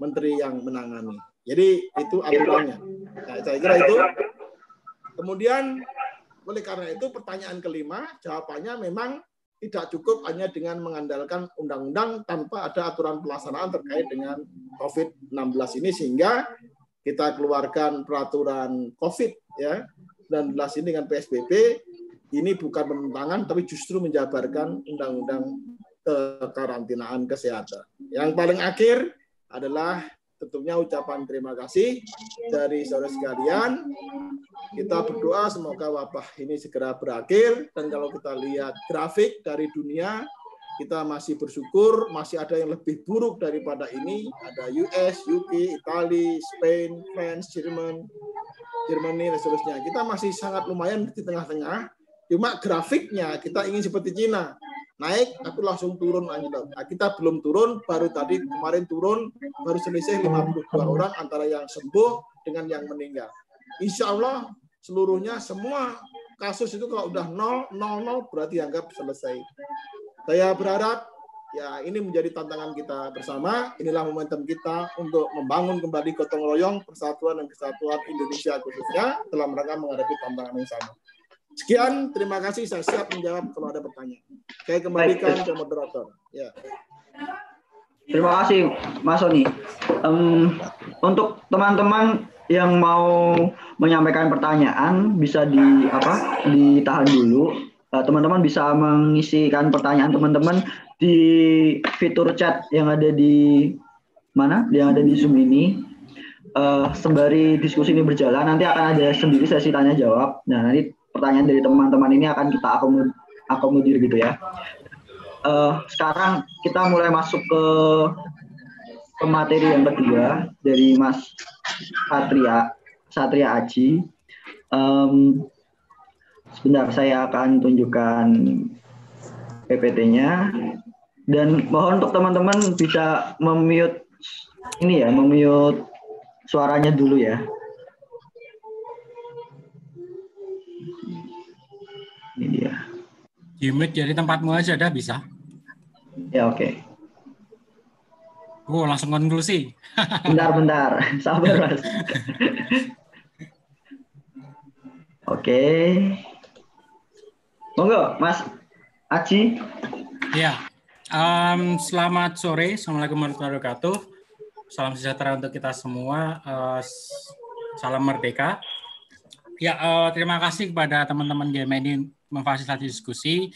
menteri yang menangani. Jadi itu aturannya. Nah, saya kira itu. Kemudian oleh karena itu pertanyaan kelima jawabannya memang tidak cukup hanya dengan mengandalkan undang-undang tanpa ada aturan pelaksanaan terkait dengan COVID-19 ini sehingga kita keluarkan peraturan COVID ya 19 ini dengan PSBB ini bukan penentangan tapi justru menjabarkan undang-undang kekarantinaan kesehatan. Yang paling akhir adalah tentunya ucapan terima kasih dari saudara sekalian. Kita berdoa semoga wabah ini segera berakhir dan kalau kita lihat grafik dari dunia kita masih bersyukur masih ada yang lebih buruk daripada ini ada US, UK, Italia, Spain, France, Jerman, Jerman dan seterusnya. Kita masih sangat lumayan di tengah-tengah. Cuma grafiknya kita ingin seperti Cina naik tapi langsung turun. Nah, kita belum turun, baru tadi kemarin turun, baru selisih 52 orang antara yang sembuh dengan yang meninggal. Insya Allah seluruhnya semua kasus itu kalau udah 0, 0, 0 berarti anggap selesai. Saya berharap ya ini menjadi tantangan kita bersama. Inilah momentum kita untuk membangun kembali gotong royong persatuan dan kesatuan Indonesia khususnya dalam rangka menghadapi tantangan yang sama. Sekian, terima kasih. Saya siap menjawab kalau ada pertanyaan. Saya kembalikan ke moderator. Ya. Terima kasih, Mas Soni. Um, untuk teman-teman yang mau menyampaikan pertanyaan bisa di apa ditahan dulu. Uh, teman-teman bisa mengisikan pertanyaan teman-teman di fitur chat yang ada di mana? Yang ada di Zoom ini. Uh, sembari diskusi ini berjalan, nanti akan ada sendiri sesi tanya jawab. Nah, nanti pertanyaan dari teman-teman ini akan kita akomodir, gitu ya. Uh, sekarang kita mulai masuk ke, ke materi yang kedua dari Mas Satria Satria Aji. Um, sebentar saya akan tunjukkan PPT-nya dan mohon untuk teman-teman bisa memute ini ya, memute suaranya dulu ya. Ini dia. Di jadi tempatmu aja dah bisa. Ya oke. Okay. Oh langsung konklusi. bentar bentar, sabar mas. oke. Okay. Monggo Mas Aji. Ya. Um, selamat sore. Assalamualaikum warahmatullahi wabarakatuh. Salam sejahtera untuk kita semua. Uh, salam merdeka. Ya, uh, terima kasih kepada teman-teman GMI memfasilitasi diskusi.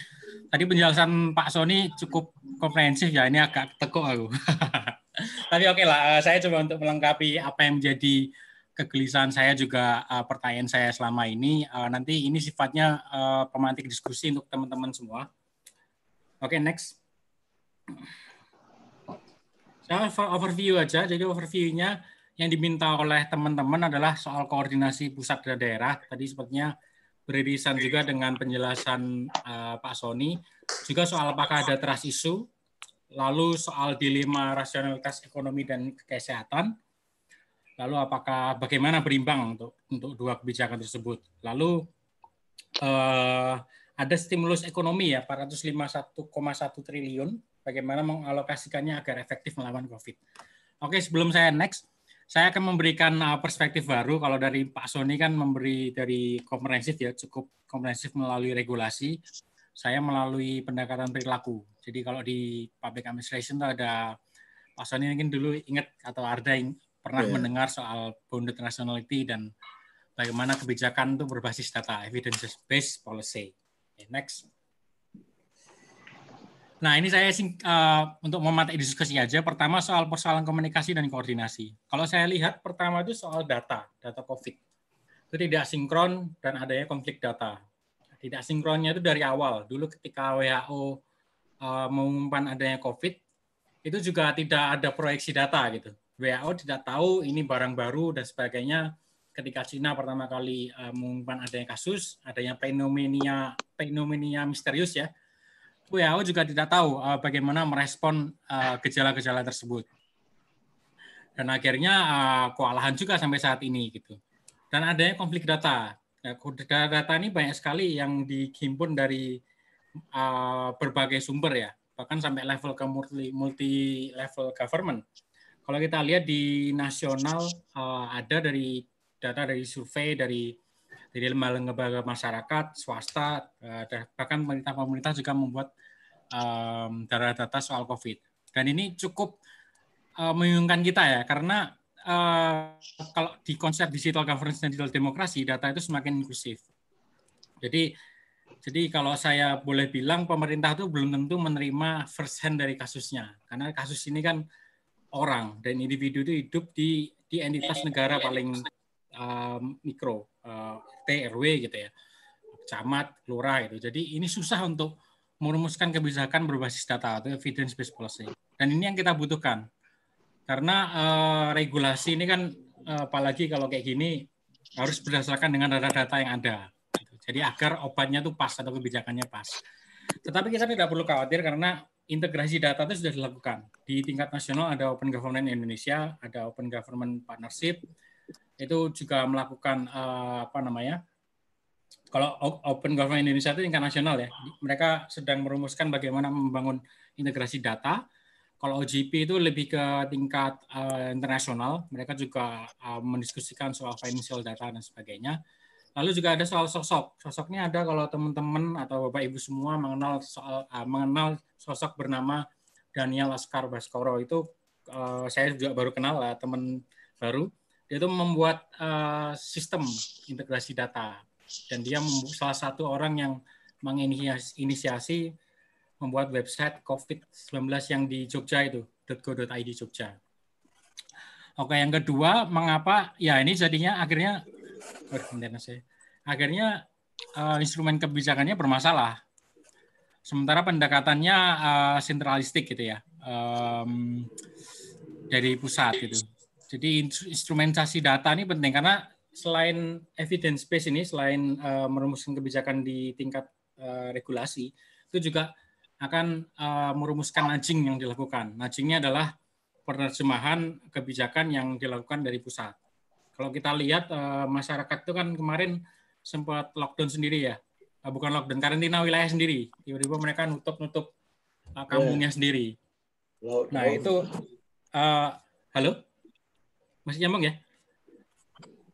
Tadi penjelasan Pak Sony cukup komprehensif ya, ini agak tekuk aku. Tapi oke okay lah, eh, saya coba untuk melengkapi apa yang menjadi kegelisahan saya juga uh, pertanyaan saya selama ini. Uh, nanti ini sifatnya uh, pemantik diskusi untuk teman-teman semua. Oke, okay, next. Saya overview aja. Jadi overviewnya yang diminta oleh teman-teman adalah soal koordinasi pusat dan daerah. Tadi sepertinya beririsan juga dengan penjelasan uh, Pak Sony, juga soal apakah ada trust isu, lalu soal dilema rasionalitas ekonomi dan kesehatan, lalu apakah bagaimana berimbang untuk untuk dua kebijakan tersebut, lalu uh, ada stimulus ekonomi ya 451,1 triliun, bagaimana mengalokasikannya agar efektif melawan COVID. Oke, sebelum saya next, saya akan memberikan uh, perspektif baru. Kalau dari Pak Sony kan memberi dari komprehensif ya, cukup komprehensif melalui regulasi. Saya melalui pendekatan perilaku. Jadi kalau di public administration itu ada Pak Sony mungkin dulu ingat atau ada yang pernah yeah. mendengar soal bounded nationality dan bagaimana kebijakan itu berbasis data, evidence based policy. Okay, next. Nah, ini saya uh, untuk memakai diskusi aja. Pertama soal persoalan komunikasi dan koordinasi. Kalau saya lihat pertama itu soal data, data COVID. Itu tidak sinkron dan adanya konflik data. Tidak sinkronnya itu dari awal. Dulu ketika WHO uh, eh, mengumumkan adanya COVID, itu juga tidak ada proyeksi data gitu. WHO tidak tahu ini barang baru dan sebagainya. Ketika Cina pertama kali uh, mengumumkan adanya kasus, adanya fenomena fenomena misterius ya, WHO juga tidak tahu uh, bagaimana merespon uh, gejala-gejala tersebut. Dan akhirnya uh, kewalahan juga sampai saat ini gitu. Dan adanya konflik data. Nah, data-data ini banyak sekali yang dihimpun dari uh, berbagai sumber ya, bahkan sampai level ke multi, multi level government. Kalau kita lihat di nasional uh, ada dari data dari survei dari dari lembaga-lembaga masyarakat, swasta, uh, bahkan pemerintah-pemerintah juga membuat um, data-data soal COVID. Dan ini cukup uh, kita ya, karena uh, kalau di konsep digital governance dan digital demokrasi, data itu semakin inklusif. Jadi, jadi kalau saya boleh bilang, pemerintah itu belum tentu menerima first hand dari kasusnya, karena kasus ini kan orang dan individu itu hidup di di entitas negara paling uh, mikro, RT, RW gitu ya, camat, lurah itu. Jadi ini susah untuk merumuskan kebijakan berbasis data atau evidence based policy. Dan ini yang kita butuhkan karena uh, regulasi ini kan uh, apalagi kalau kayak gini harus berdasarkan dengan data-data yang ada. Jadi agar obatnya itu pas atau kebijakannya pas. Tetapi kita tidak perlu khawatir karena integrasi data itu sudah dilakukan. Di tingkat nasional ada Open Government Indonesia, ada Open Government Partnership, itu juga melakukan uh, apa namanya? Kalau Open Government Indonesia itu tingkat nasional ya, mereka sedang merumuskan bagaimana membangun integrasi data kalau OGP itu lebih ke tingkat uh, internasional, mereka juga uh, mendiskusikan soal financial data dan sebagainya. Lalu juga ada soal sosok. Sosoknya ada kalau teman-teman atau bapak ibu semua mengenal soal uh, mengenal sosok bernama Daniel Askar Baskoro itu uh, saya juga baru kenal lah teman baru. Itu membuat uh, sistem integrasi data dan dia salah satu orang yang menginisiasi membuat website COVID-19 yang di Jogja itu, .go.id Jogja. Oke, yang kedua, mengapa ya ini jadinya akhirnya akhirnya uh, instrumen kebijakannya bermasalah. Sementara pendekatannya uh, sentralistik gitu ya, um, dari pusat gitu. Jadi instrumentasi data ini penting karena selain evidence base ini, selain uh, merumuskan kebijakan di tingkat uh, regulasi, itu juga akan uh, merumuskan nudging yang dilakukan. Nudgingnya adalah penerjemahan kebijakan yang dilakukan dari pusat. Kalau kita lihat uh, masyarakat itu kan kemarin sempat lockdown sendiri ya, uh, bukan lockdown karantina wilayah sendiri. Tiba-tiba mereka nutup-nutup uh, kampungnya yeah. sendiri. Nah itu, uh, halo, masih nyambung ya?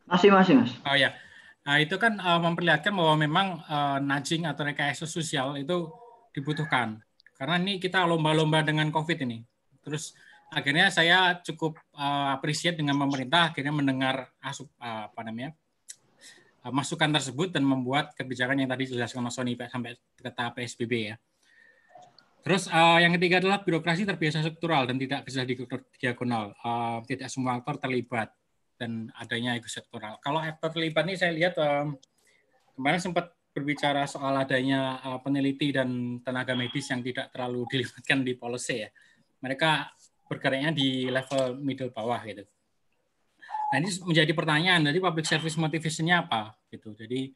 Masih masih mas. Oh ya, nah, itu kan uh, memperlihatkan bahwa memang uh, nudging atau rekayasa sosial itu dibutuhkan. Karena ini kita lomba-lomba dengan COVID ini. Terus akhirnya saya cukup uh, appreciate dengan pemerintah akhirnya mendengar asup uh, apa namanya uh, masukan tersebut dan membuat kebijakan yang tadi dijelaskan Mas Sony sampai ke tahap PSBB ya. Terus uh, yang ketiga adalah birokrasi terbiasa struktural dan tidak bisa diagonal. Uh, tidak semua aktor terlibat dan adanya ego sektoral. Kalau aktor terlibat ini saya lihat um, kemarin sempat berbicara soal adanya uh, peneliti dan tenaga medis yang tidak terlalu dilibatkan di policy ya. Mereka bergeraknya di level middle bawah gitu. Nah ini menjadi pertanyaan, jadi public service motivation-nya apa gitu. Jadi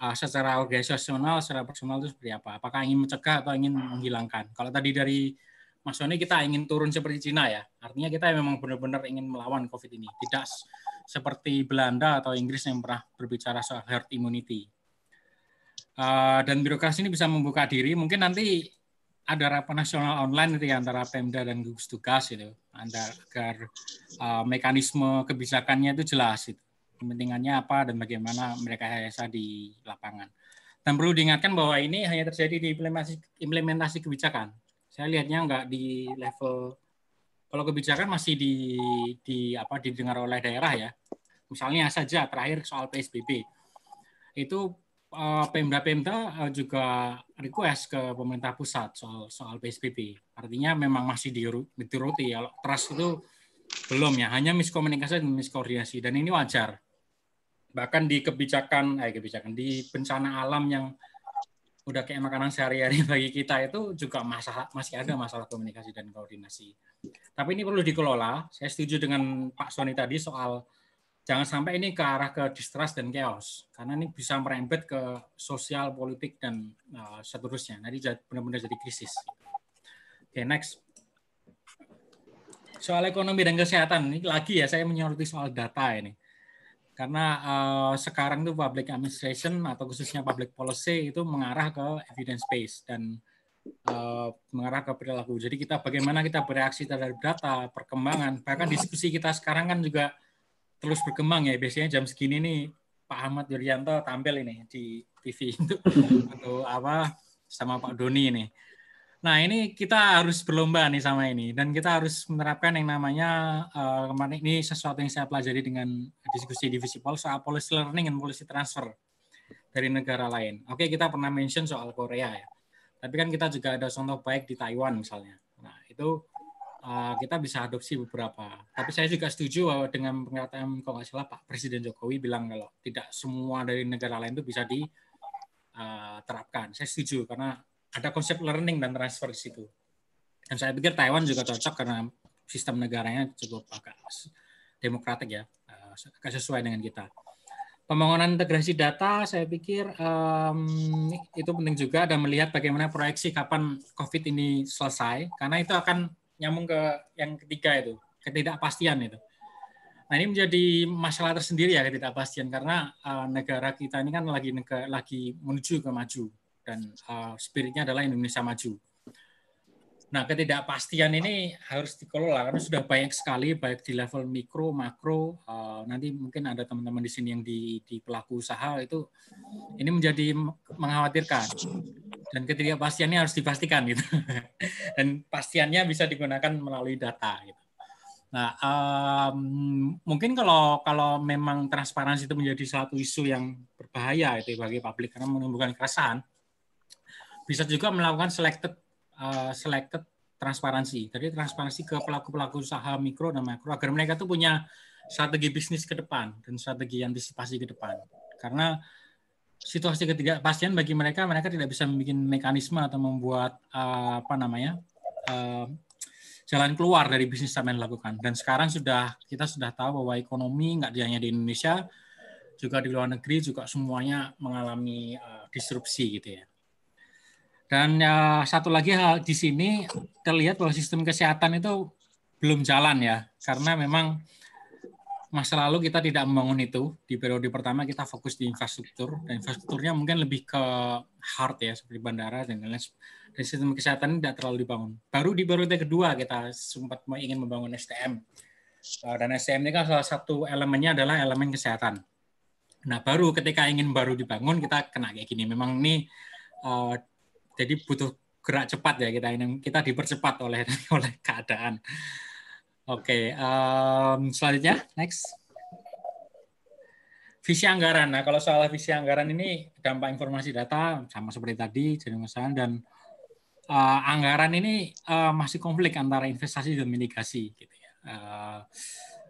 uh, secara organisasional, secara personal itu seperti apa? Apakah ingin mencegah atau ingin menghilangkan? Kalau tadi dari Mas Sony kita ingin turun seperti Cina ya. Artinya kita memang benar-benar ingin melawan COVID ini. Tidak seperti Belanda atau Inggris yang pernah berbicara soal herd immunity Uh, dan birokrasi ini bisa membuka diri. Mungkin nanti ada rapat nasional online itu antara Pemda dan gugus tugas itu, agar uh, mekanisme kebijakannya itu jelas itu. Kepentingannya apa dan bagaimana mereka biasa di lapangan. Dan perlu diingatkan bahwa ini hanya terjadi di implementasi, implementasi kebijakan. Saya lihatnya nggak di level kalau kebijakan masih di di apa didengar oleh daerah ya. Misalnya saja terakhir soal PSBB itu Eh, Pemda-Pemda uh, juga request ke pemerintah pusat soal soal PSBB. Artinya memang masih dituruti. Kalau trust itu belum ya, hanya miskomunikasi dan miskoordinasi dan ini wajar. Bahkan di kebijakan eh kebijakan di bencana alam yang udah kayak makanan sehari-hari bagi kita itu juga masalah masih ada masalah komunikasi dan koordinasi. Tapi ini perlu dikelola. Saya setuju dengan Pak Sony tadi soal jangan sampai ini ke arah ke distrust dan chaos. Karena ini bisa merembet ke sosial politik dan uh, seterusnya. Nanti benar-benar jadi krisis. Oke okay, next. Soal ekonomi dan kesehatan. Ini lagi ya saya menyoroti soal data ini Karena uh, sekarang tuh public administration atau khususnya public policy itu mengarah ke evidence based dan uh, mengarah ke perilaku. Jadi kita bagaimana kita bereaksi terhadap data, perkembangan, bahkan diskusi kita sekarang kan juga terus berkembang ya. Biasanya jam segini nih Pak Ahmad Yuryanto tampil ini di TV untuk, untuk apa sama Pak Doni ini. Nah ini kita harus berlomba nih sama ini dan kita harus menerapkan yang namanya uh, kemarin ini sesuatu yang saya pelajari dengan diskusi divisi pol soal policy learning dan policy transfer dari negara lain. Oke kita pernah mention soal Korea ya, tapi kan kita juga ada contoh baik di Taiwan misalnya. Nah itu uh, kita bisa adopsi beberapa. Tapi saya juga setuju bahwa dengan pernyataan kalau nggak salah Pak Presiden Jokowi bilang kalau tidak semua dari negara lain itu bisa diterapkan. Saya setuju karena ada konsep learning dan transfer di situ. Dan saya pikir Taiwan juga cocok karena sistem negaranya cukup agak demokratik ya, eh, agak sesuai dengan kita. Pembangunan integrasi data, saya pikir um, itu penting juga dan melihat bagaimana proyeksi kapan COVID ini selesai, karena itu akan nyambung ke yang ketiga itu, ketidakpastian itu. Nah ini menjadi masalah tersendiri ya ketidakpastian karena uh, negara kita ini kan lagi lagi menuju ke maju dan uh, spiritnya adalah Indonesia maju. Nah, ketidakpastian ini harus dikelola karena sudah banyak sekali baik di level mikro, makro. Uh, nanti mungkin ada teman-teman di sini yang di, di pelaku usaha itu ini menjadi mengkhawatirkan dan ketidakpastiannya harus dipastikan gitu. dan pastiannya bisa digunakan melalui data gitu. Nah, um, mungkin kalau kalau memang transparansi itu menjadi satu isu yang berbahaya itu bagi publik karena menimbulkan keresahan, bisa juga melakukan selected uh, selected transparansi. Jadi transparansi ke pelaku-pelaku usaha mikro dan makro agar mereka tuh punya strategi bisnis ke depan dan strategi antisipasi ke depan. Karena situasi ketidakpastian bagi mereka, mereka tidak bisa membuat mekanisme atau membuat uh, apa namanya uh, jalan keluar dari bisnis yang dilakukan. Dan sekarang sudah kita sudah tahu bahwa ekonomi nggak hanya di Indonesia, juga di luar negeri juga semuanya mengalami uh, disrupsi gitu ya. Dan ya, satu lagi hal di sini terlihat bahwa sistem kesehatan itu belum jalan ya, karena memang masa lalu kita tidak membangun itu. Di periode pertama kita fokus di infrastruktur, dan infrastrukturnya mungkin lebih ke hard ya, seperti bandara dan lain-lain. Dan sistem kesehatan tidak terlalu dibangun. Baru di periode kedua kita sempat ingin membangun STM. Eh, dan STM ini kan salah satu elemennya adalah elemen kesehatan. Nah, baru ketika ingin baru dibangun kita kena kayak gini. Memang ini uh, jadi butuh gerak cepat ya kita ini kita dipercepat oleh oleh keadaan. Oke, okay, um, selanjutnya next. Visi anggaran. Nah, kalau soal visi anggaran ini dampak informasi data sama seperti tadi jadi masalah dan uh, anggaran ini uh, masih konflik antara investasi dan mitigasi gitu ya. Uh,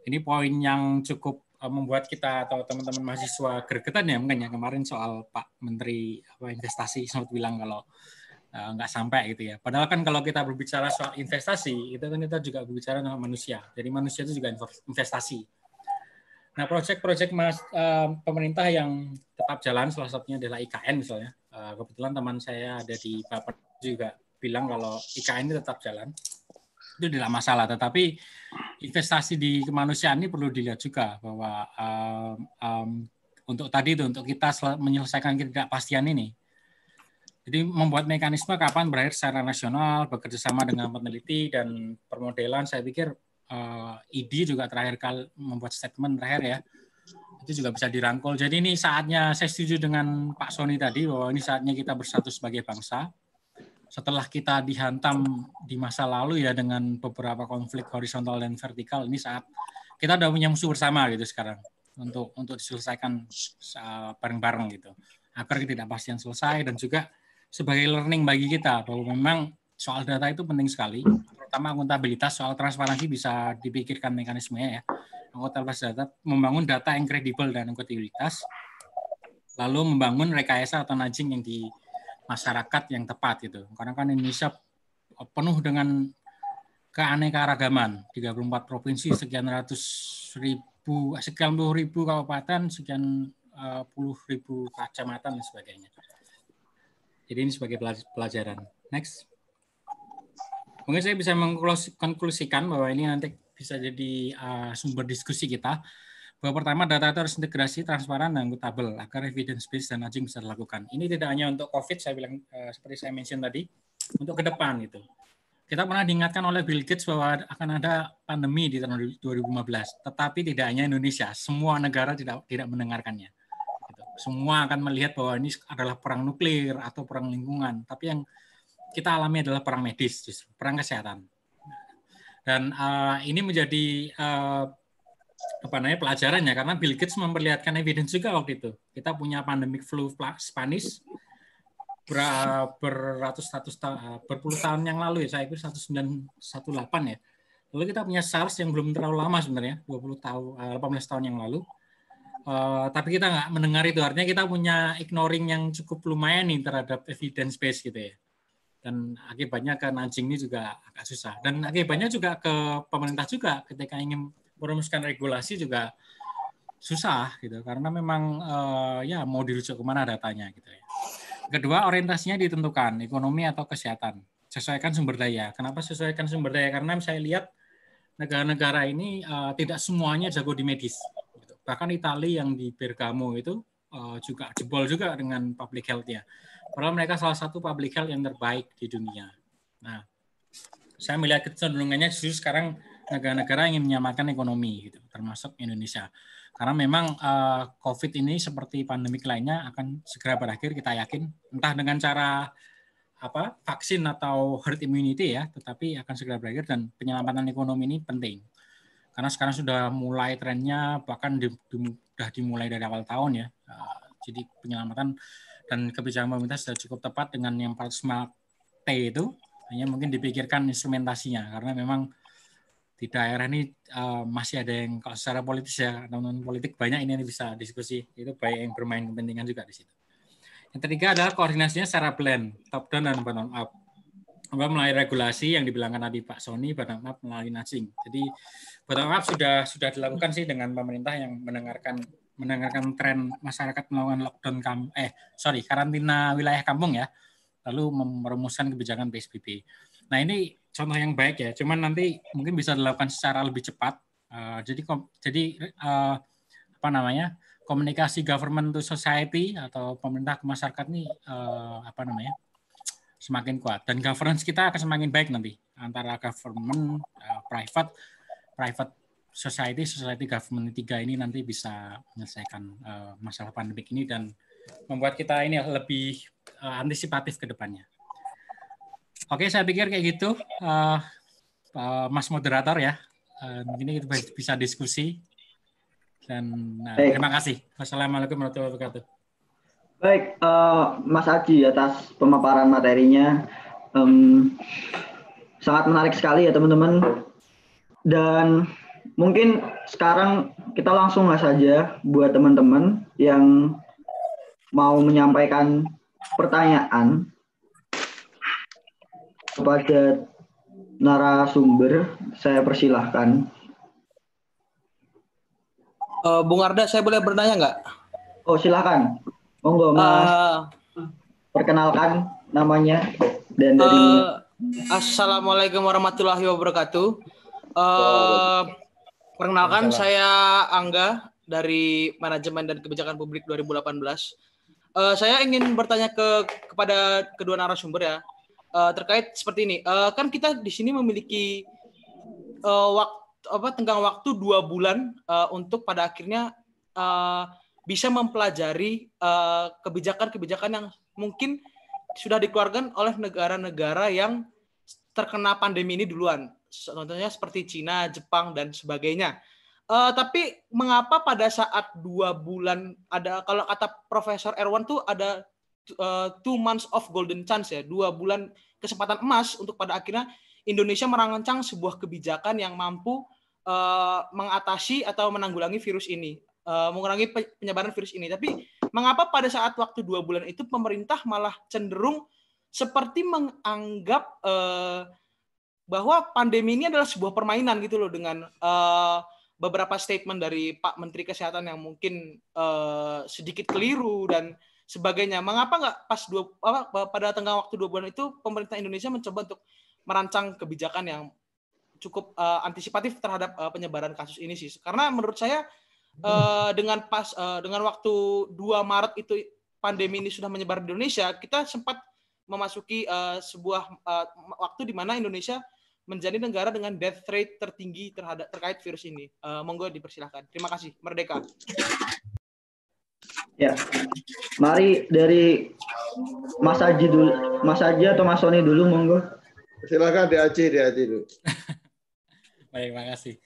ini poin yang cukup membuat kita atau teman-teman mahasiswa gregetan ya mungkin ya kemarin soal Pak Menteri apa investasi sempat bilang kalau nggak sampai gitu ya. Padahal kan kalau kita berbicara soal investasi, itu kan kita juga berbicara tentang manusia. Jadi manusia itu juga investasi. Nah, proyek-proyek mas uh, pemerintah yang tetap jalan, salah satunya adalah IKN misalnya. Uh, kebetulan teman saya ada di Bapak juga bilang kalau IKN ini tetap jalan. Itu tidak masalah, tetapi investasi di kemanusiaan ini perlu dilihat juga bahwa um, um, untuk tadi itu untuk kita menyelesaikan ketidakpastian ini jadi membuat mekanisme kapan berakhir secara nasional, bekerja sama dengan peneliti dan permodelan, saya pikir uh, ID juga terakhir kali membuat statement terakhir ya, itu juga bisa dirangkul. Jadi ini saatnya saya setuju dengan Pak Sony tadi bahwa ini saatnya kita bersatu sebagai bangsa. Setelah kita dihantam di masa lalu ya dengan beberapa konflik horizontal dan vertikal, ini saat kita udah punya musuh bersama gitu sekarang untuk untuk diselesaikan uh, bareng-bareng gitu agar ketidakpastian selesai dan juga sebagai learning bagi kita bahwa memang soal data itu penting sekali, terutama akuntabilitas, soal transparansi bisa dipikirkan mekanismenya ya. Akuntabilitas data, membangun data yang kredibel dan akuntabilitas, lalu membangun rekayasa atau nudging yang di masyarakat yang tepat gitu. Karena kan Indonesia penuh dengan keanekaragaman, 34 provinsi, sekian ratus ribu, sekian puluh ribu kabupaten, sekian uh, puluh ribu kecamatan dan sebagainya. Jadi ini sebagai pelajaran. Next. Mungkin saya bisa mengkonklusikan bahwa ini nanti bisa jadi uh, sumber diskusi kita bahwa pertama data itu harus integrasi, transparan, dan akuntabel agar evidence based dan nudging bisa dilakukan. Ini tidak hanya untuk COVID, saya bilang uh, seperti saya mention tadi, untuk ke depan itu. Kita pernah diingatkan oleh Bill Gates bahwa akan ada pandemi di tahun 2015, tetapi tidak hanya Indonesia, semua negara tidak tidak mendengarkannya. Semua akan melihat bahwa ini adalah perang nuklir atau perang lingkungan, tapi yang kita alami adalah perang medis, justru perang kesehatan. Dan uh, ini menjadi uh, apa namanya pelajarannya karena Bill Gates memperlihatkan evidence juga waktu itu. Kita punya pandemic flu Spanish ber, beratus-ratus eh, berpuluh tahun yang lalu ya, saya kira 1918 ya. Lalu kita punya SARS yang belum terlalu lama sebenarnya, 20 tahun, 18 tahun yang lalu. Uh, tapi kita nggak mendengar itu, artinya kita punya ignoring yang cukup lumayan nih terhadap evidence base gitu ya. Dan akibatnya ke nudging ini juga agak susah. Dan akibatnya juga ke pemerintah juga ketika ingin merumuskan regulasi juga susah gitu karena memang uh, ya mau dirujuk ke mana datanya gitu ya. Kedua orientasinya ditentukan ekonomi atau kesehatan. Sesuaikan sumber daya. Kenapa sesuaikan sumber daya? Karena saya lihat negara-negara ini uh, tidak semuanya jago di medis. Bahkan Italia yang di Bergamo itu uh, juga jebol juga dengan public health-nya. Padahal mereka salah satu public health yang terbaik di dunia. Nah, saya melihat kecenderungannya justru sekarang negara-negara ingin menyamakan ekonomi gitu, termasuk Indonesia. Karena memang uh, COVID ini seperti pandemik lainnya akan segera berakhir kita yakin, entah dengan cara apa vaksin atau herd immunity ya, tetapi akan segera berakhir dan penyelamatan ekonomi ini penting. Karena sekarang sudah mulai trennya bahkan di, di, sudah dimulai dari awal tahun ya. Uh, jadi penyelamatan dan kebijakan pemerintah sudah cukup tepat dengan yang 405 T itu hanya mungkin dipikirkan instrumentasinya karena memang di daerah ini uh, masih ada yang kalau secara politis ya non politik banyak ini bisa diskusi itu baik yang bermain kepentingan juga di situ. Yang ketiga adalah koordinasinya secara blend top down dan bottom up. Apa melalui regulasi yang dibilangkan tadi Pak Sony bottom up melalui nudging. Jadi bottom up sudah sudah dilakukan sih dengan pemerintah yang mendengarkan mendengarkan tren masyarakat melakukan lockdown kam eh sorry karantina wilayah kampung ya lalu merumuskan kebijakan PSBB. Nah ini contoh yang baik ya. Cuman nanti mungkin bisa dilakukan secara lebih cepat. Uh, jadi jadi uh, apa namanya komunikasi government to society atau pemerintah ke masyarakat ini uh, apa namanya semakin kuat dan governance kita akan semakin baik nanti antara government, uh, private, private society, society government tiga ini nanti bisa menyelesaikan uh, masalah pandemik ini dan membuat kita ini lebih uh, antisipatif ke depannya. Oke, saya pikir kayak gitu, uh, uh, Mas Moderator ya. Uh, ini kita bisa diskusi. Dan uh, terima kasih. Wassalamualaikum warahmatullahi wabarakatuh. Baik, uh, Mas Aji atas pemaparan materinya. Um, sangat menarik sekali ya teman-teman. Dan mungkin sekarang kita langsung saja buat teman-teman yang mau menyampaikan pertanyaan kepada narasumber, saya persilahkan. Uh, Bung Arda, saya boleh bertanya nggak? Oh, silahkan. Monggo, Mas. Uh, Perkenalkan namanya dan dari... Uh, Assalamualaikum warahmatullahi wabarakatuh. Uh, perkenalkan, saya Angga dari Manajemen dan Kebijakan Publik 2018. Uh, saya ingin bertanya ke kepada kedua narasumber ya uh, terkait seperti ini. Uh, kan kita di sini memiliki uh, eh, waktu apa tenggang waktu dua bulan uh, untuk pada akhirnya uh, bisa mempelajari kebijakan-kebijakan uh, yang mungkin sudah dikeluarkan oleh negara-negara yang terkena pandemi ini duluan. Contohnya seperti Cina, Jepang dan sebagainya. Uh, tapi mengapa pada saat dua bulan ada kalau kata Profesor Erwan tuh ada uh, two months of golden chance ya, dua bulan kesempatan emas untuk pada akhirnya Indonesia merancang sebuah kebijakan yang mampu uh, mengatasi atau menanggulangi virus ini, uh, mengurangi penyebaran virus ini. Tapi mengapa pada saat waktu dua bulan itu pemerintah malah cenderung seperti menganggap uh, bahwa pandemi ini adalah sebuah permainan gitu loh dengan uh, beberapa statement dari Pak Menteri Kesehatan yang mungkin uh, sedikit keliru dan sebagainya. Mengapa nggak pas dua apa, pada tengah waktu dua bulan itu pemerintah Indonesia mencoba untuk merancang kebijakan yang cukup uh, antisipatif terhadap uh, penyebaran kasus ini sih? Karena menurut saya uh, dengan pas uh, dengan waktu 2 Maret itu pandemi ini sudah menyebar di Indonesia, kita sempat memasuki uh, sebuah uh, waktu di mana Indonesia menjadi negara dengan death rate tertinggi terhadap terkait virus ini. Uh, monggo dipersilahkan. Terima kasih. Merdeka. Ya, mari dari Mas Aji dulu, Mas Aji atau Mas Sony dulu, monggo. Silakan di Aji, di Aji dulu. Baik, makasih.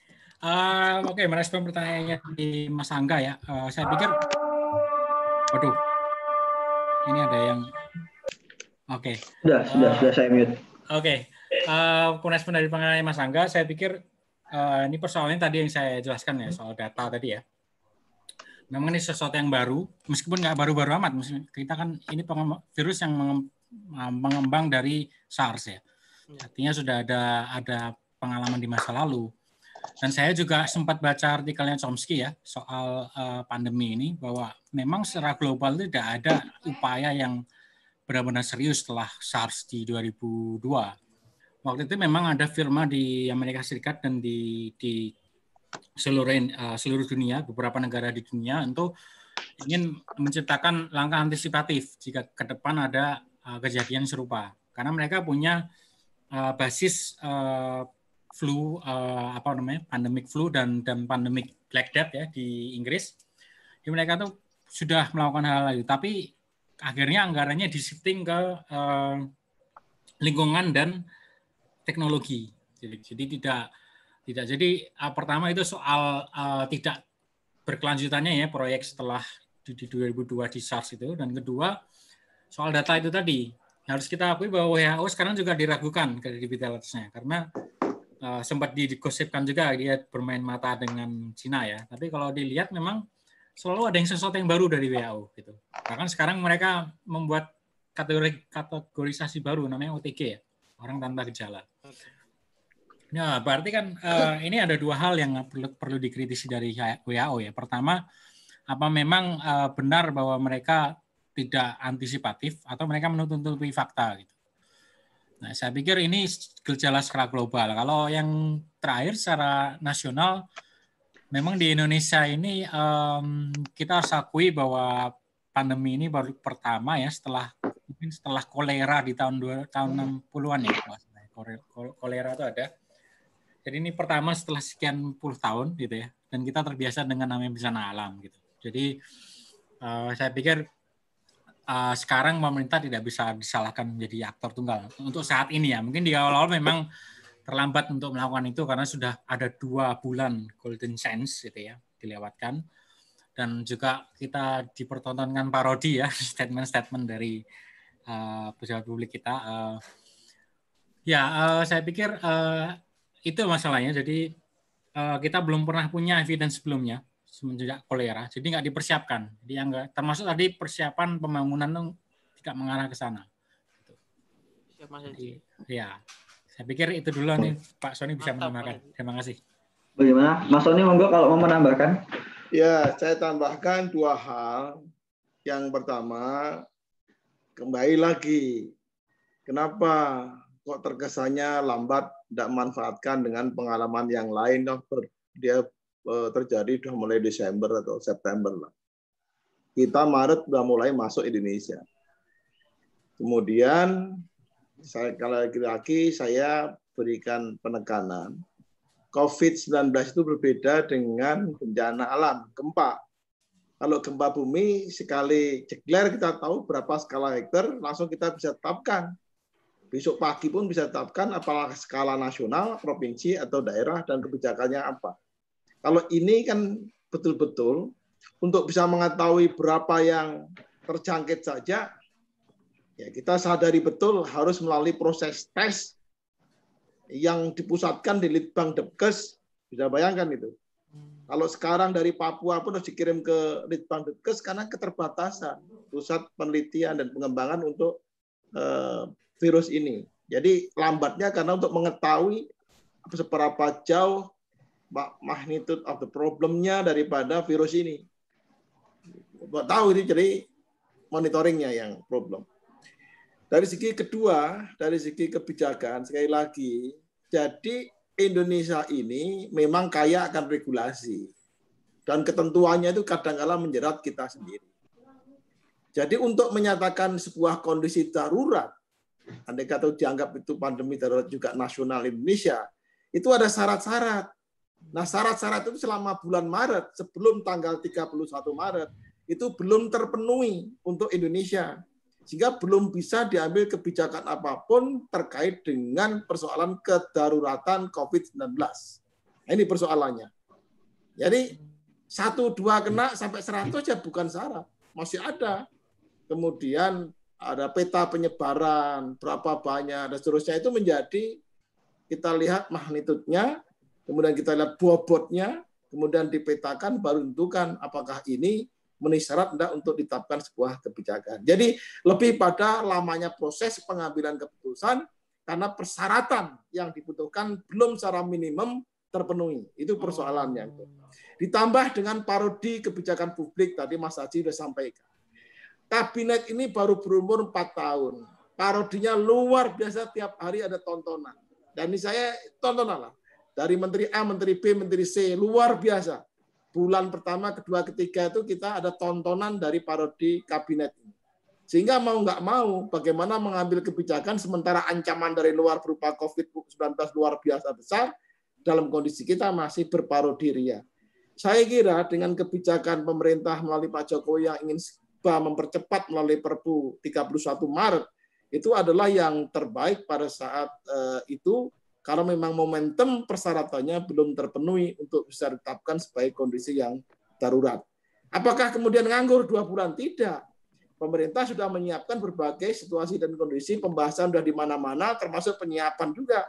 Uh, Oke, okay, merespon pertanyaannya di Mas Angga ya. Uh, saya pikir, waduh, ini ada yang, oke. Okay. Sudah, uh, sudah, sudah saya mute. Oke, okay. uh, merespon dari pengenai Mas Angga, saya pikir uh, ini persoalannya tadi yang saya jelaskan ya soal data tadi ya. Memang ini sesuatu yang baru, meskipun nggak baru-baru amat. Kita kan ini virus yang mengembang dari SARS ya. Artinya sudah ada ada pengalaman di masa lalu dan saya juga sempat baca artikelnya Chomsky ya soal uh, pandemi ini bahwa memang secara global tidak ada upaya yang benar-benar serius setelah SARS di 2002. Waktu itu memang ada firma di Amerika Serikat dan di di seluruh uh, seluruh dunia, beberapa negara di dunia untuk ingin menciptakan langkah antisipatif jika ke depan ada uh, kejadian serupa. Karena mereka punya uh, basis uh, flu uh, apa namanya pandemic flu dan dan pandemic black death ya di Inggris. Jadi mereka tuh sudah melakukan hal itu, tapi akhirnya anggarannya shifting ke uh, lingkungan dan teknologi. Jadi, jadi tidak tidak jadi uh, pertama itu soal uh, tidak berkelanjutannya ya proyek setelah di, di 2002 di SARS itu dan kedua soal data itu tadi harus kita akui bahwa WHO sekarang juga diragukan kredibilitasnya karena uh, sempat digosipkan juga dia bermain mata dengan Cina ya. Tapi kalau dilihat memang selalu ada yang sesuatu yang baru dari WHO gitu. Bahkan sekarang mereka membuat kategori kategorisasi baru namanya OTG ya, orang tanpa gejala. Ya, berarti kan uh, ini ada dua hal yang perlu perlu dikritisi dari WHO ya. Pertama, apa memang uh, benar bahwa mereka tidak antisipatif atau mereka menutup-nutupi fakta gitu. Nah, saya pikir ini gejala secara global. Kalau yang terakhir secara nasional, memang di Indonesia ini um, kita harus akui bahwa pandemi ini baru pertama ya setelah mungkin setelah kolera di tahun dua tahun 60-an ya kolera itu ada. Jadi ini pertama setelah sekian puluh tahun gitu ya dan kita terbiasa dengan namanya bencana alam gitu. Jadi uh, saya pikir uh, sekarang pemerintah tidak bisa disalahkan menjadi aktor tunggal untuk saat ini ya. Mungkin di awal-awal memang terlambat untuk melakukan itu karena sudah ada dua bulan golden chance gitu ya dilewatkan dan juga kita dipertontonkan parodi ya statement-statement dari uh, pejabat publik kita. Uh, ya uh, saya pikir uh, itu masalahnya. Jadi uh, kita belum pernah punya evidence sebelumnya semenjak kolera. Jadi nggak dipersiapkan. Jadi yang nggak termasuk tadi persiapan pembangunan itu tidak mengarah ke sana. Jadi, ya, saya pikir itu dulu nih Pak Sony bisa Mantap, menambahkan. Terima kasih. Bagaimana, Mas Sony monggo kalau mau menambahkan? Ya, saya tambahkan dua hal. Yang pertama, kembali lagi, kenapa kok terkesannya lambat tidak manfaatkan dengan pengalaman yang lain, dia terjadi sudah mulai Desember atau September lah. Kita Maret sudah mulai masuk Indonesia. Kemudian saya kalau lagi-lagi saya berikan penekanan COVID-19 itu berbeda dengan bencana alam, gempa. Kalau gempa bumi sekali jegler kita tahu berapa skala hektar, langsung kita bisa tetapkan. Besok pagi pun bisa tetapkan apakah skala nasional, provinsi atau daerah dan kebijakannya apa. Kalau ini kan betul-betul untuk bisa mengetahui berapa yang terjangkit saja, ya kita sadari betul harus melalui proses tes yang dipusatkan di Litbang Depkes. Bisa bayangkan itu. Kalau sekarang dari Papua pun harus dikirim ke Litbang Depkes karena keterbatasan pusat penelitian dan pengembangan untuk uh, virus ini. Jadi lambatnya karena untuk mengetahui seberapa jauh magnitude of the problemnya daripada virus ini. Buat tahu ini jadi monitoringnya yang problem. Dari segi kedua, dari segi kebijakan, sekali lagi, jadi Indonesia ini memang kaya akan regulasi. dan ketentuannya itu kadang-kala menjerat kita sendiri. Jadi untuk menyatakan sebuah kondisi darurat, andai kata dianggap itu pandemi darurat juga nasional Indonesia, itu ada syarat-syarat. Nah, syarat-syarat itu selama bulan Maret, sebelum tanggal 31 Maret, itu belum terpenuhi untuk Indonesia. Sehingga belum bisa diambil kebijakan apa pun terkait dengan persoalan kedaruratan COVID-19. Nah, ini persoalannya. Jadi, satu dua kena sampai 100 ya bukan syarat. Masih ada kemudian ada peta penyebaran, berapa banyak, dan seterusnya itu menjadi kita lihat magnitudenya, kemudian kita lihat bobotnya, kemudian dipetakan baru tentukan apakah ini memenuhi syarat tidak untuk ditetapkan sebuah kebijakan. Jadi lebih pada lamanya proses pengambilan keputusan karena persyaratan yang dibutuhkan belum secara minimum terpenuhi. Itu persoalannya. Ditambah dengan parodi kebijakan publik tadi Mas Haji sudah sampaikan Kabinet ini baru berumur empat tahun. Parodinya luar biasa tiap hari ada tontonan. Dan ini saya tontonan lah. Dari Menteri A, Menteri B, Menteri C. Luar biasa. Bulan pertama, kedua, ketiga itu kita ada tontonan dari parodi kabinet ini. Sehingga mau nggak mau, bagaimana mengambil kebijakan sementara ancaman dari luar berupa COVID-19 luar biasa besar, dalam kondisi kita masih berparodi ria. Saya kira dengan kebijakan pemerintah melalui Pak Jokowi yang ingin mempercepat melalui Perpu 31 Maret itu adalah yang terbaik pada saat uh, itu karena memang momentum persyaratannya belum terpenuhi untuk bisa ditetapkan sebagai kondisi yang darurat. Apakah kemudian nganggur dua bulan? Tidak. Pemerintah sudah menyiapkan berbagai situasi dan kondisi, pembahasan sudah di mana-mana, termasuk penyiapan juga.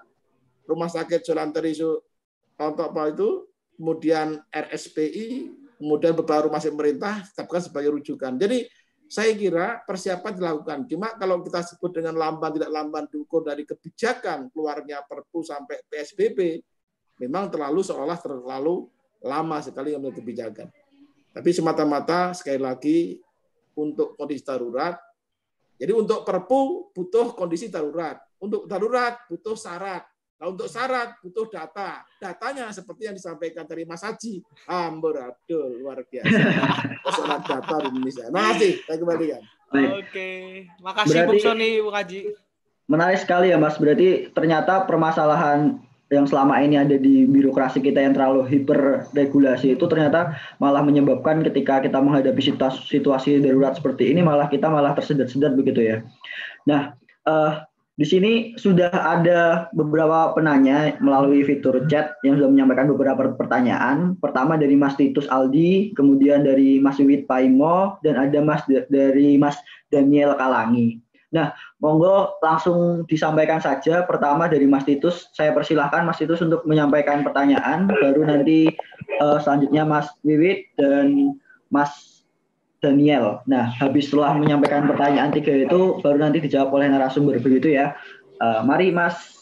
Rumah sakit Jalan Terisu, untuk apa itu, kemudian RSPI, kemudian beberapa rumah sakit pemerintah tetapkan sebagai rujukan. Jadi saya kira persiapan dilakukan. Cuma kalau kita sebut dengan lamban tidak lamban diukur dari kebijakan keluarnya Perpu sampai PSBB, memang terlalu seolah terlalu lama sekali yang kebijakan. Tapi semata-mata sekali lagi untuk kondisi darurat. Jadi untuk Perpu butuh kondisi darurat. Untuk darurat butuh syarat. Nah, untuk syarat butuh data. Datanya seperti yang disampaikan dari Mas Haji. Amburadul, luar biasa. Persoalan data di Indonesia. Terima kasih. Saya kembalikan. Oke. Makasih Berarti, Bung Sony, Bung Haji. Menarik sekali ya Mas. Berarti ternyata permasalahan yang selama ini ada di birokrasi kita yang terlalu hiperregulasi itu ternyata malah menyebabkan ketika kita menghadapi situasi, situasi darurat seperti ini malah kita malah tersedat-sedat begitu ya. Nah, uh, di sini sudah ada beberapa penanya melalui fitur chat yang sudah menyampaikan beberapa pertanyaan. Pertama dari Mas Titus Aldi, kemudian dari Mas Wit Paimo, dan ada Mas dari Mas Daniel Kalangi. Nah, monggo langsung disampaikan saja. Pertama dari Mas Titus, saya persilahkan Mas Titus untuk menyampaikan pertanyaan. Baru nanti uh, selanjutnya Mas Wiwit dan Mas Daniel. Nah, habis setelah menyampaikan pertanyaan tiga itu, baru nanti dijawab oleh narasumber begitu ya. Uh, mari Mas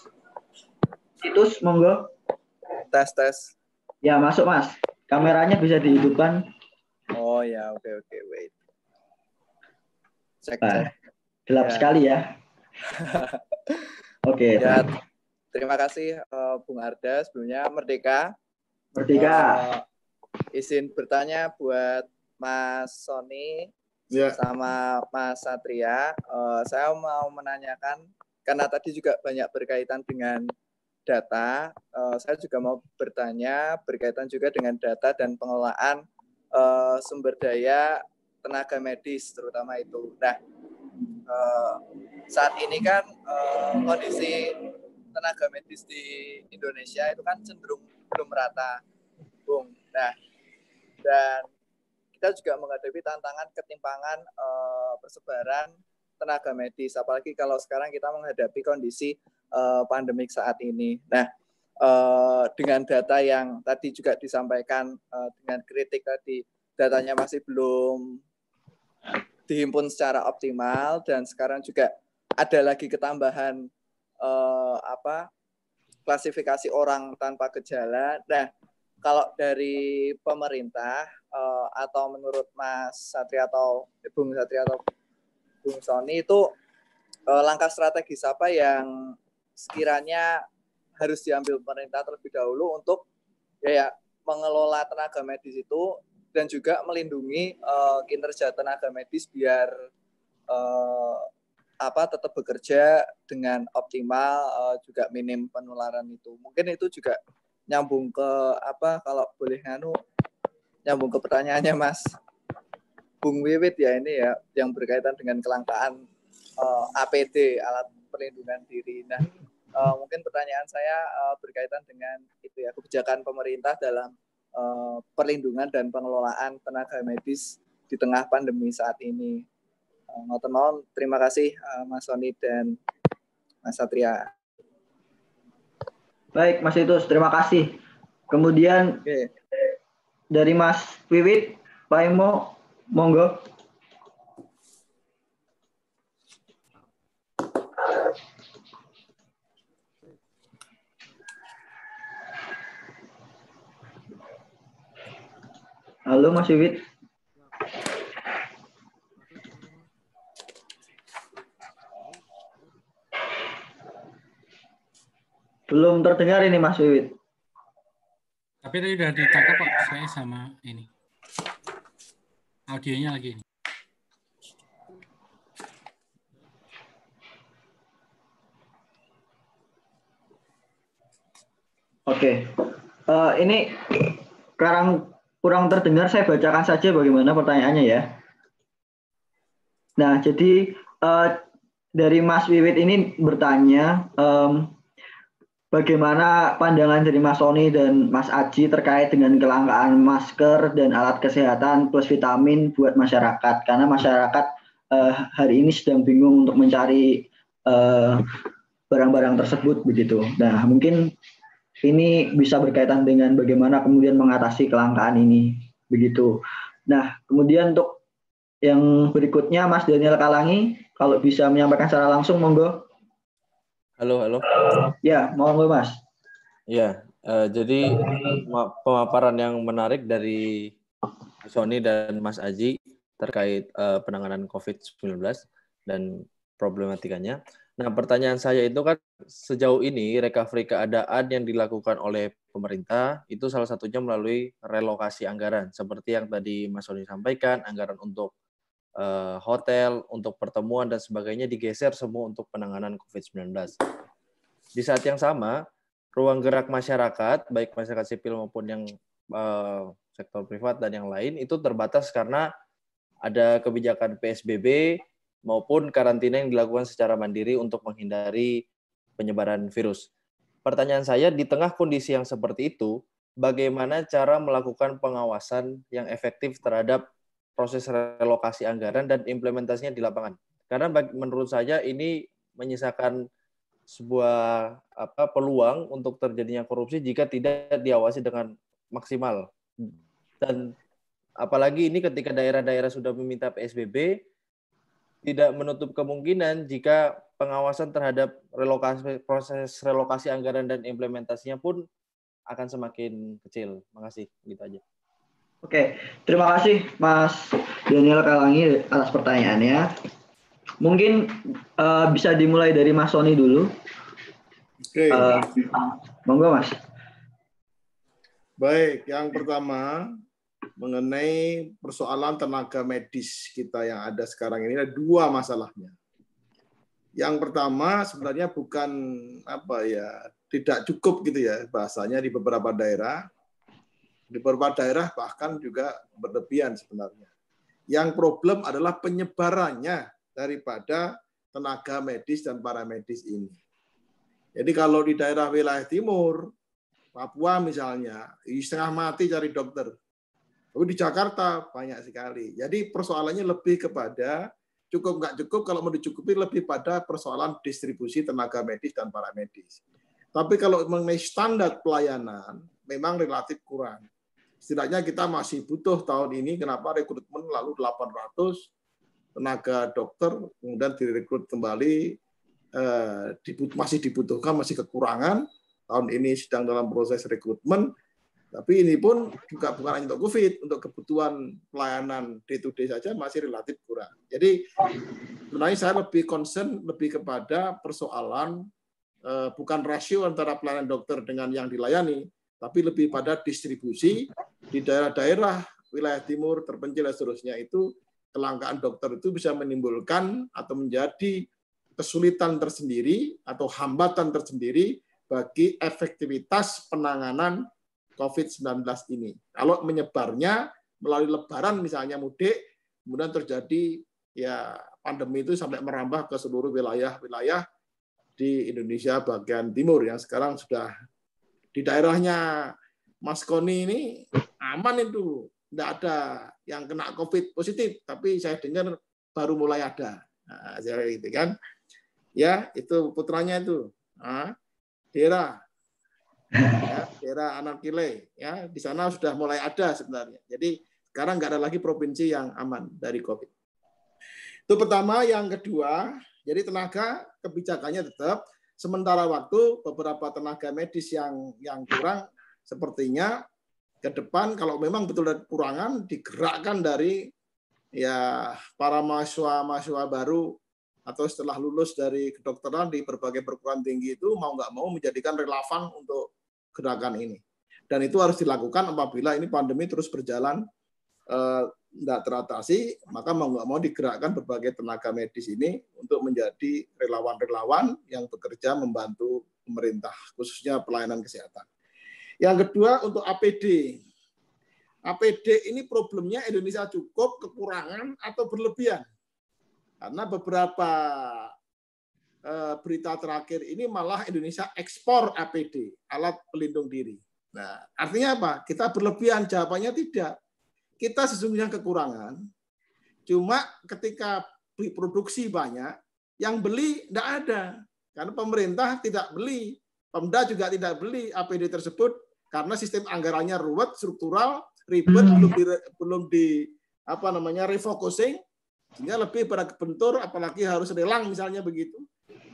Titus, monggo. Tes tes. Ya masuk Mas. Kameranya bisa dihidupkan. Oh ya, oke okay, oke, okay, wait. Cek, nah, cek. Gelap ya. sekali ya. oke. okay. Ya, terima kasih uh, Bung Arda. Sebelumnya Merdeka. Merdeka. Uh, izin bertanya buat Mas Sony yeah. sama Mas Satria. Uh, saya mau menanyakan karena tadi juga banyak berkaitan dengan data. Uh, saya juga mau bertanya berkaitan juga dengan data dan pengelolaan uh, sumber daya tenaga medis terutama itu. Nah, uh, saat ini kan uh, kondisi tenaga medis di Indonesia itu kan cenderung belum rata, Bung. Nah, dan kita juga menghadapi tantangan ketimpangan uh, persebaran tenaga medis, apalagi kalau sekarang kita menghadapi kondisi uh, pandemik saat ini. Nah, uh, dengan data yang tadi juga disampaikan uh, dengan kritik tadi, datanya masih belum dihimpun secara optimal dan sekarang juga ada lagi ketambahan uh, apa klasifikasi orang tanpa gejala. Nah, kalau dari pemerintah uh, atau menurut Mas Satria atau Bung Satria atau Bung Sony itu uh, langkah strategis apa yang sekiranya harus diambil pemerintah terlebih dahulu untuk ya, ya mengelola tenaga medis itu dan juga melindungi uh, kinerja tenaga medis biar uh, apa tetap bekerja dengan optimal uh, juga minim penularan itu. Mungkin itu juga nyambung ke apa kalau boleh nganu nyambung ke pertanyaannya Mas Bung Wiwit ya ini ya yang berkaitan dengan kelangkaan uh, APD alat perlindungan diri. Nah, uh, mungkin pertanyaan saya uh, berkaitan dengan itu ya kebijakan pemerintah dalam uh, perlindungan dan pengelolaan tenaga medis di tengah pandemi saat ini. Uh, terima kasih uh, Mas Soni dan Mas Satria. Baik, Mas Itus, terima kasih. Kemudian okay. dari Mas Wiwit, Pak Imo, monggo. Halo Mas Wiwit. Belum terdengar ini Mas Wiwit. Tapi tadi udah ditangkap kok saya sama ini. Audionya lagi ini. Oke, uh, ini sekarang kurang terdengar, saya bacakan saja bagaimana pertanyaannya ya. Nah, jadi uh, dari Mas Wiwit ini bertanya, um, bagaimana pandangan dari Mas Sony dan Mas Aji terkait dengan kelangkaan masker dan alat kesehatan plus vitamin buat masyarakat, karena masyarakat uh, hari ini sedang bingung untuk mencari barang-barang uh, tersebut begitu. Nah, mungkin ini bisa berkaitan dengan bagaimana kemudian mengatasi kelangkaan ini begitu. Nah, kemudian untuk yang berikutnya Mas Daniel Kalangi kalau bisa menyampaikan secara langsung monggo. Halo, halo. Ya, monggo Mas. Ya, uh, jadi pemaparan yang menarik dari Sony dan Mas Aji terkait uh, penanganan COVID-19 dan problematikanya. Nah, pertanyaan saya itu kan sejauh ini recovery keadaan yang dilakukan oleh pemerintah itu salah satunya melalui relokasi anggaran seperti yang tadi Mas Soni sampaikan, anggaran untuk uh, hotel, untuk pertemuan dan sebagainya digeser semua untuk penanganan COVID-19. Di saat yang sama, ruang gerak masyarakat, baik masyarakat sipil maupun yang uh, sektor privat dan yang lain itu terbatas karena ada kebijakan PSBB maupun karantina yang dilakukan secara mandiri untuk menghindari penyebaran virus. Pertanyaan saya, di tengah kondisi yang seperti itu, bagaimana cara melakukan pengawasan yang efektif terhadap proses relokasi anggaran dan implementasinya di lapangan? Karena menurut saya ini menyisakan sebuah apa peluang untuk terjadinya korupsi jika tidak diawasi dengan maksimal. Dan apalagi ini ketika daerah-daerah sudah meminta PSBB, tidak menutup kemungkinan jika pengawasan terhadap relokasi proses relokasi anggaran dan implementasinya pun akan semakin kecil. Makasih, gitu aja. Oke, terima kasih Mas Daniel Kalangi atas pertanyaannya. Mungkin uh, bisa dimulai dari Mas Sony dulu. Oke. Uh, monggo Mas. Baik, yang pertama mengenai persoalan tenaga medis kita yang ada sekarang ini ada dua masalahnya. Yang pertama sebenarnya bukan apa ya tidak cukup gitu ya bahasanya di beberapa daerah. Di beberapa daerah bahkan juga berlebihan sebenarnya. Yang problem adalah penyebarannya daripada tenaga medis dan paramedis ini. Jadi kalau di daerah wilayah timur, Papua misalnya, setengah mati cari dokter. Tapi di Jakarta banyak sekali. Jadi persoalannya lebih kepada cukup nggak cukup kalau mau dicukupi lebih pada persoalan distribusi tenaga medis dan para medis. Tapi kalau mengenai standar pelayanan memang relatif kurang. Setidaknya kita masih butuh tahun ini kenapa rekrutmen lalu 800 tenaga dokter kemudian direkrut kembali eh, masih dibutuhkan masih kekurangan tahun ini sedang dalam proses rekrutmen tapi ini pun juga bukan hanya untuk COVID, untuk kebutuhan pelayanan day to day saja masih relatif kurang. Jadi sebenarnya saya lebih concern lebih kepada persoalan eh, bukan rasio antara pelayanan dokter dengan yang dilayani, tapi lebih pada distribusi di daerah-daerah wilayah timur terpencil dan seterusnya itu kelangkaan dokter itu bisa menimbulkan atau menjadi kesulitan tersendiri atau hambatan tersendiri bagi efektivitas penanganan COVID-19 ini. Kalau menyebarnya melalui lebaran misalnya mudik, kemudian terjadi ya pandemi itu sampai merambah ke seluruh wilayah-wilayah di Indonesia bagian timur yang sekarang sudah di daerahnya Mas Koni ini aman itu tidak ada yang kena COVID positif, tapi saya dengar baru mulai ada. Nah, gitu kan. Ya, itu putranya itu. Nah, daerah ya, daerah Anarkile ya di sana sudah mulai ada sebenarnya. Jadi sekarang nggak ada lagi provinsi yang aman dari COVID. Itu pertama, yang kedua, jadi tenaga kebijakannya tetap sementara waktu beberapa tenaga medis yang yang kurang sepertinya ke depan kalau memang betul ada kekurangan digerakkan dari ya para mahasiswa-mahasiswa baru atau setelah lulus dari kedokteran di berbagai perguruan tinggi itu mau nggak mau menjadikan relevan untuk gerakan ini. Dan itu harus dilakukan apabila ini pandemi terus berjalan eh, tidak teratasi, maka mau nggak mau digerakkan berbagai tenaga medis ini untuk menjadi relawan-relawan yang bekerja membantu pemerintah, khususnya pelayanan kesehatan. Yang kedua untuk APD. APD ini problemnya Indonesia cukup, kekurangan, atau berlebihan. Karena beberapa eh, berita terakhir ini malah Indonesia ekspor APD, alat pelindung diri. Nah, artinya apa? Kita berlebihan? Jawabannya tidak. Kita sesungguhnya kekurangan. Cuma ketika produksi banyak, yang beli tidak ada. Karena pemerintah tidak beli. Pemda juga tidak beli APD tersebut karena sistem anggarannya ruwet, struktural, ribet, hmm. belum di, belum di apa namanya refocusing, sehingga lebih pada bentur, apalagi harus lelang misalnya begitu.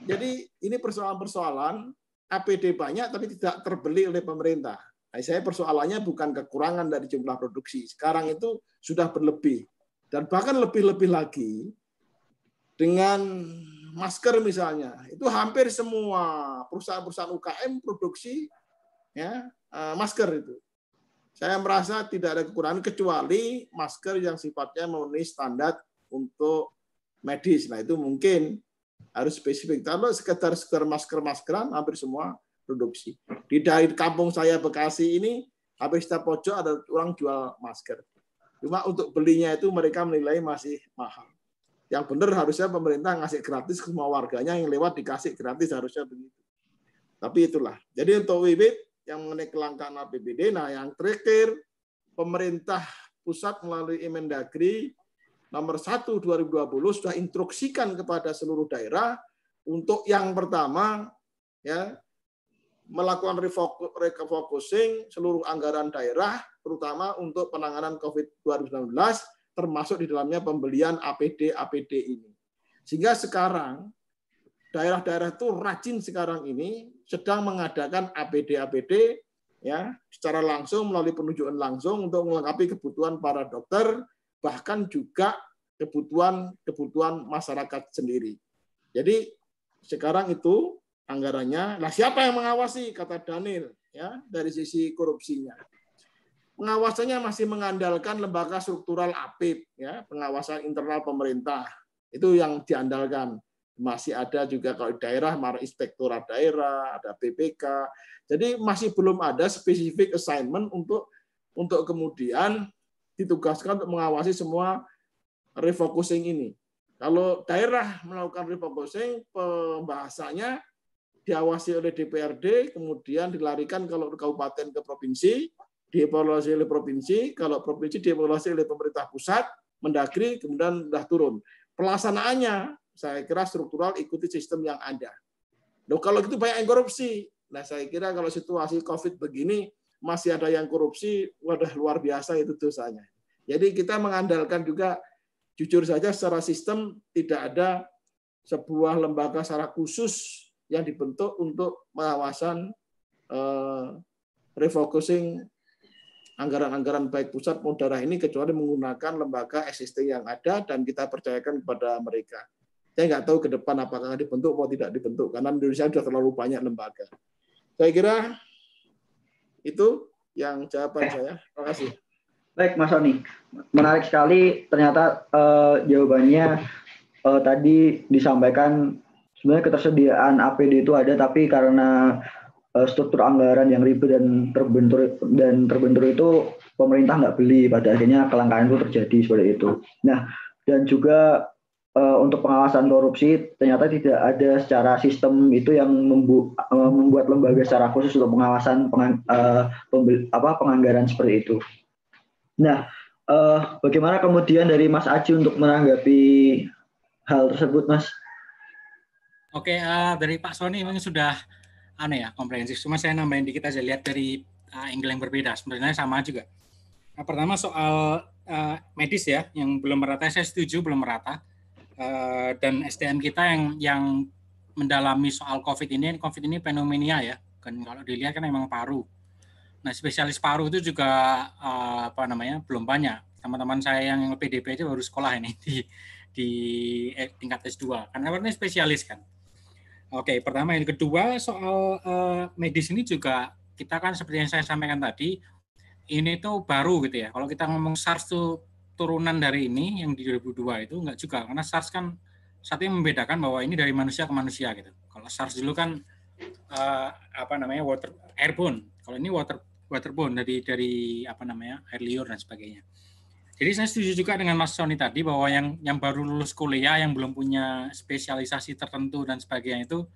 Jadi ini persoalan-persoalan APD banyak tapi tidak terbeli oleh pemerintah. Nah, saya persoalannya bukan kekurangan dari jumlah produksi. Sekarang itu sudah berlebih. Dan bahkan lebih-lebih lagi dengan masker misalnya, itu hampir semua perusahaan-perusahaan UKM produksi ya eh, masker itu. Saya merasa tidak ada kekurangan kecuali masker yang sifatnya memenuhi standar untuk medis. Nah itu mungkin harus spesifik. Kalau sekedar sekedar masker-maskeran hampir semua produksi. Di dari kampung saya Bekasi ini hampir setiap pojok ada orang jual masker. Cuma untuk belinya itu mereka menilai masih mahal. Yang benar harusnya pemerintah ngasih gratis ke semua warganya yang lewat dikasih gratis harusnya begitu. Tapi itulah. Jadi untuk Wibit yang mengenai kelangkaan APBD. Nah, yang terakhir pemerintah pusat melalui Emendagri nomor 1 2020 sudah instruksikan kepada seluruh daerah untuk yang pertama ya melakukan refocusing seluruh anggaran daerah terutama untuk penanganan Covid 2019 termasuk di dalamnya pembelian APD APD ini. Sehingga sekarang daerah-daerah itu rajin sekarang ini sedang mengadakan APD-APD ya secara langsung melalui penunjukan langsung untuk melengkapi kebutuhan para dokter bahkan juga kebutuhan kebutuhan masyarakat sendiri. Jadi sekarang itu anggarannya, nah siapa yang mengawasi kata Daniel ya dari sisi korupsinya. Pengawasannya masih mengandalkan lembaga struktural APIP ya, pengawasan internal pemerintah. Itu yang diandalkan masih ada juga kalau daerah mar inspektorat daerah, ada BPK. Jadi masih belum ada spesifik assignment untuk untuk kemudian ditugaskan untuk mengawasi semua refocusing ini. Kalau daerah melakukan refocusing, pembahasannya diawasi oleh DPRD, kemudian dilarikan kalau kabupaten ke provinsi, dievaluasi oleh provinsi, kalau provinsi dievaluasi oleh pemerintah pusat, mendagri, kemudian sudah turun. Pelaksanaannya saya kira struktural ikuti sistem yang ada. Loh, kalau gitu banyak yang korupsi. Nah, saya kira kalau situasi COVID begini, masih ada yang korupsi, wadah luar biasa itu dosanya. Jadi kita mengandalkan juga, jujur saja secara sistem tidak ada sebuah lembaga secara khusus yang dibentuk untuk pengawasan eh, refocusing anggaran-anggaran baik pusat maupun daerah ini kecuali menggunakan lembaga existing yang ada dan kita percayakan kepada mereka. Saya nggak tahu ke depan apakah dibentuk atau tidak dibentuk karena Indonesia sudah terlalu banyak lembaga. Saya kira Itu yang jawaban eh. saya. Terima kasih. Baik, Mas Oni. Menarik sekali. Ternyata uh, jawabannya uh, tadi disampaikan sebenarnya ketersediaan APD itu ada, tapi karena uh, struktur anggaran yang ribet dan terbentur dan terbentur itu pemerintah nggak beli. Pada akhirnya kelangkaan itu terjadi seperti itu. Nah, dan juga uh, untuk pengawasan korupsi ternyata tidak ada secara sistem itu yang membu uh, membuat lembaga secara khusus untuk pengawasan pengang uh, apa penganggaran seperti itu. Nah, uh, bagaimana kemudian dari Mas Aji untuk menanggapi hal tersebut, Mas? Oke, uh, dari Pak Sony memang sudah aneh ya komprehensif. Cuma saya nambahin dikit aja lihat dari uh, angle yang berbeda. Sebenarnya sama juga. Nah, pertama soal uh, medis ya, yang belum merata. Saya setuju belum merata Eh, dan SDM kita yang yang mendalami soal COVID ini, COVID ini fenomena ya, kan kalau dilihat kan memang paru. Nah spesialis paru itu juga uh, apa namanya belum banyak. Teman-teman saya yang PDP itu baru sekolah ini di di eh, tingkat S2. Karena ini spesialis kan. Oke, pertama yang kedua soal uh, medis ini juga kita kan seperti yang saya sampaikan tadi, ini tuh baru gitu ya. Kalau kita ngomong SARS tuh turunan dari ini yang di 2002 itu enggak juga karena SARS kan satu yang membedakan bahwa ini dari manusia ke manusia gitu. Kalau SARS dulu kan uh, apa namanya water airborne. Kalau ini water waterborne dari dari apa namanya air liur dan sebagainya. Jadi saya setuju juga dengan Mas Sony tadi bahwa yang yang baru lulus kuliah yang belum punya spesialisasi tertentu dan sebagainya itu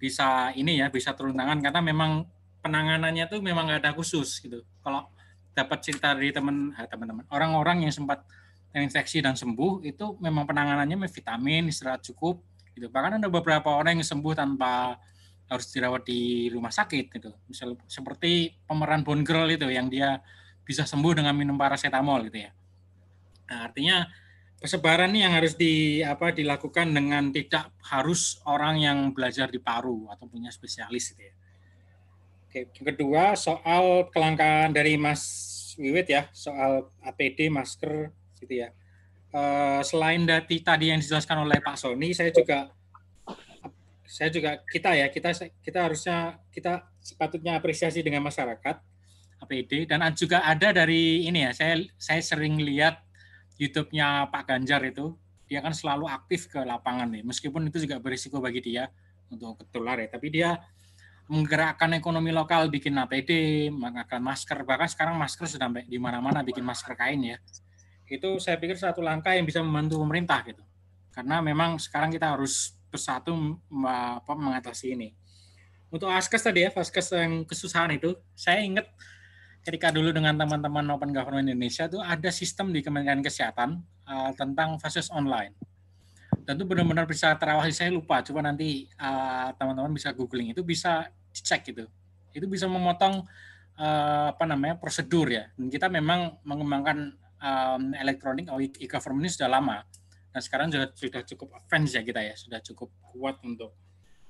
bisa ini ya bisa turun tangan karena memang penanganannya tuh memang nggak ada khusus gitu. Kalau dapat cerita dari teman eh, teman-teman orang-orang yang sempat terinfeksi dan sembuh itu memang penanganannya vitamin istirahat cukup gitu. Bahkan ada beberapa orang yang sembuh tanpa harus dirawat di rumah sakit gitu. Misal seperti pemeran Bone Girl itu yang dia bisa sembuh dengan minum paracetamol gitu ya nah, artinya persebaran ini yang harus di apa dilakukan dengan tidak harus orang yang belajar di paru atau punya spesialis gitu ya Oke, yang kedua soal kelangkaan dari Mas Wiwit ya, soal APD, masker, gitu ya. Uh, selain dari tadi yang dijelaskan oleh Pak Sony, saya juga saya juga kita ya kita kita harusnya kita sepatutnya apresiasi dengan masyarakat APD dan juga ada dari ini ya saya saya sering lihat YouTube-nya Pak Ganjar itu dia kan selalu aktif ke lapangan nih meskipun itu juga berisiko bagi dia untuk ketular ya tapi dia menggerakkan ekonomi lokal, bikin APD, menggunakan masker, bahkan sekarang masker sudah di mana-mana bikin masker kain ya. Itu saya pikir satu langkah yang bisa membantu pemerintah gitu. Karena memang sekarang kita harus bersatu mengatasi ini. Untuk Askes tadi ya, Askes yang kesusahan itu, saya ingat ketika dulu dengan teman-teman Open Government Indonesia itu ada sistem di Kementerian Kesehatan uh, tentang fases online. Dan itu benar-benar bisa terawasi. Saya lupa coba nanti uh, teman-teman bisa googling. Itu bisa dicek gitu. Itu bisa memotong uh, apa namanya prosedur ya. Dan kita memang mengembangkan um, elektronik atau e-government ini sudah lama. Dan sekarang juga sudah cukup advance ya kita ya. Sudah cukup kuat untuk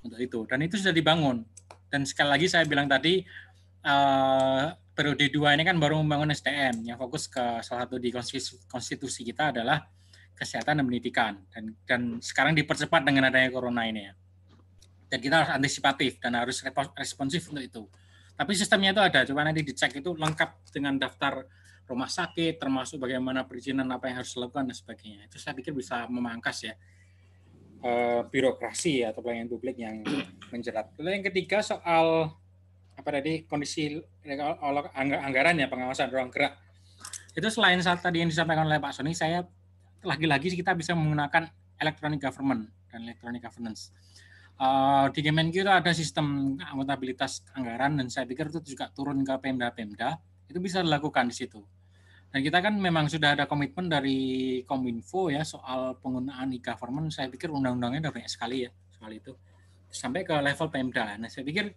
untuk itu. Dan itu sudah dibangun. Dan sekali lagi saya bilang tadi periode dua ini kan baru membangun SDM yang fokus ke salah satu di konstitusi kita adalah kesehatan dan pendidikan dan dan sekarang dipercepat dengan adanya corona ini ya. Dan kita harus antisipatif dan harus responsif untuk itu. Tapi sistemnya itu ada, coba nanti dicek itu lengkap dengan daftar rumah sakit, termasuk bagaimana perizinan apa yang harus dilakukan dan sebagainya. Itu saya pikir bisa memangkas ya eh, birokrasi atau pelayanan publik yang menjerat. Lalu yang ketiga soal apa tadi kondisi anggaran ya pengawasan ruang gerak. Itu selain saat tadi yang disampaikan oleh Pak Sony, saya lagi-lagi kita bisa menggunakan electronic government dan electronic governance. Uh, di Kemenq itu ada sistem akuntabilitas anggaran dan saya pikir itu juga turun ke Pemda-Pemda itu bisa dilakukan di situ. Dan kita kan memang sudah ada komitmen dari Kominfo ya soal penggunaan e-government. Saya pikir undang-undangnya udah banyak sekali ya soal itu sampai ke level Pemda. Nah saya pikir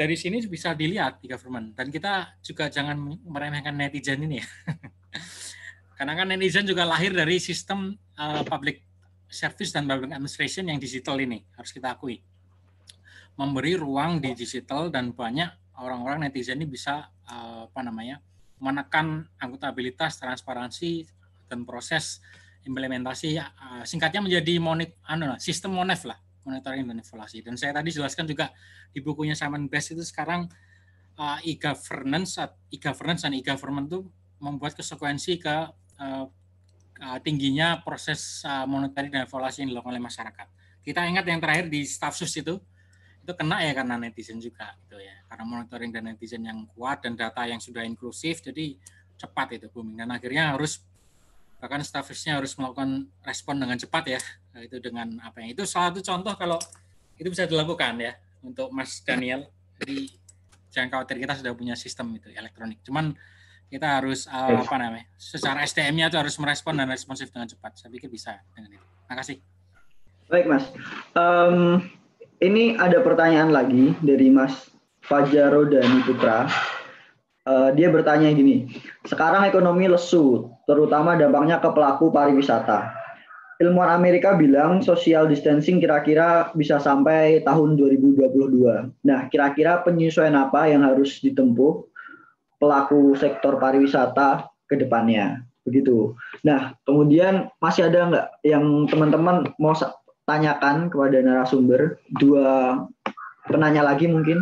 dari sini bisa dilihat e-government dan kita juga jangan meremehkan netizen ini ya. Karena kan netizen juga lahir dari sistem uh, public service dan public administration yang digital ini, harus kita akui. Memberi ruang di digital dan banyak orang-orang netizen ini bisa uh, apa namanya menekan akuntabilitas, transparansi dan proses implementasi uh, singkatnya menjadi monik, anu, sistem monef lah monitoring dan evaluasi. Dan saya tadi jelaskan juga di bukunya Simon Best itu sekarang uh, e-governance, e-governance dan e-government itu membuat konsekuensi ke uh, uh, tingginya proses uh, monetary dan evaluasi yang dilakukan oleh masyarakat. Kita ingat yang terakhir di staff sus itu, itu kena ya karena netizen juga gitu ya, karena monitoring dan netizen yang kuat dan data yang sudah inklusif, jadi cepat itu booming. Dan akhirnya harus bahkan staffisnya harus melakukan respon dengan cepat ya itu dengan apa yang itu salah satu contoh kalau itu bisa dilakukan ya untuk Mas Daniel. Jadi jangan khawatir kita sudah punya sistem itu elektronik. Cuman kita harus uh, apa namanya secara SDM-nya itu harus merespon dan responsif dengan cepat. Saya pikir bisa dengan itu. Terima kasih. Baik Mas. Um, ini ada pertanyaan lagi dari Mas Fajaro dan Putra. Uh, dia bertanya gini, sekarang ekonomi lesu, terutama dampaknya ke pelaku pariwisata. Ilmuwan Amerika bilang social distancing kira-kira bisa sampai tahun 2022. Nah, kira-kira penyesuaian apa yang harus ditempuh pelaku sektor pariwisata ke depannya? Begitu. Nah, kemudian masih ada nggak yang teman-teman mau tanyakan kepada narasumber? Dua penanya lagi mungkin?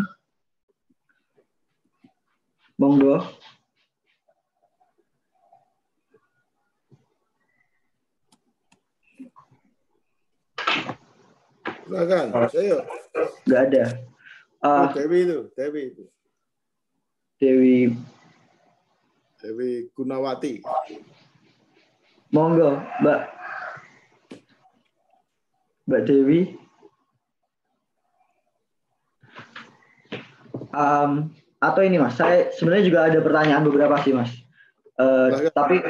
Monggo. Silakan, saya. Enggak ada. Uh, oh, Dewi itu, Dewi itu. Dewi. Dewi Gunawati. Monggo, Mbak. Mbak Dewi. Um, atau ini mas, saya sebenarnya juga ada pertanyaan beberapa sih mas. Uh, tapi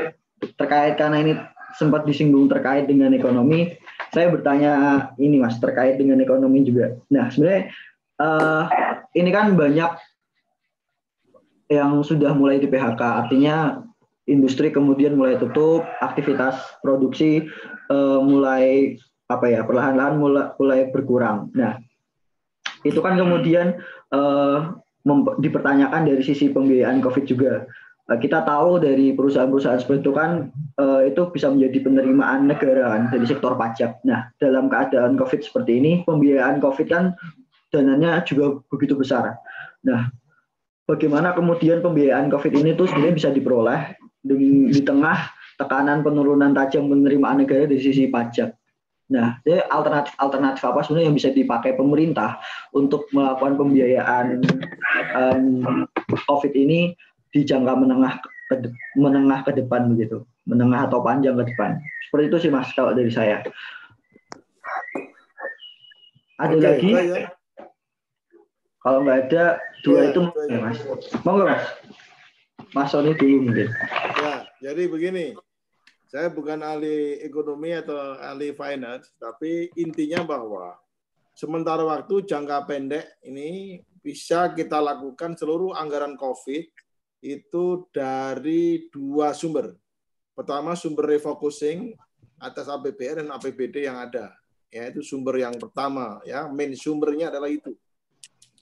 terkait karena ini sempat disinggung terkait dengan ekonomi, saya bertanya ini mas terkait dengan ekonomi juga. Nah sebenarnya uh, ini kan banyak yang sudah mulai di PHK, artinya industri kemudian mulai tutup, aktivitas produksi uh, mulai apa ya perlahan-lahan mulai, mulai berkurang. Nah itu kan kemudian uh, dipertanyakan dari sisi pembiayaan COVID juga. Uh, kita tahu dari perusahaan-perusahaan seperti itu kan uh, itu bisa menjadi penerimaan negara kan dari sektor pajak. Nah, dalam keadaan COVID seperti ini, pembiayaan COVID kan dananya juga begitu besar. Nah, bagaimana kemudian pembiayaan COVID ini tuh sebenarnya bisa diperoleh di, di tengah tekanan penurunan tajam penerimaan negara dari sisi pajak. Nah, jadi alternatif-alternatif apa sebenarnya yang bisa dipakai pemerintah untuk melakukan pembiayaan um, COVID ini di jangka menengah ke, menengah ke depan begitu, menengah atau panjang ke depan. Seperti itu sih Mas kalau dari saya. Ada Oke, lagi? Ya. Kalau nggak ada dua ya, itu ya, Mas. Monggo Mas. Mas Sony dulu mungkin. Ya, jadi begini saya bukan ahli ekonomi atau ahli finance, tapi intinya bahwa sementara waktu jangka pendek ini bisa kita lakukan seluruh anggaran COVID itu dari dua sumber. Pertama sumber refocusing atas APBN dan APBD yang ada. Ya, itu sumber yang pertama ya, main sumbernya adalah itu.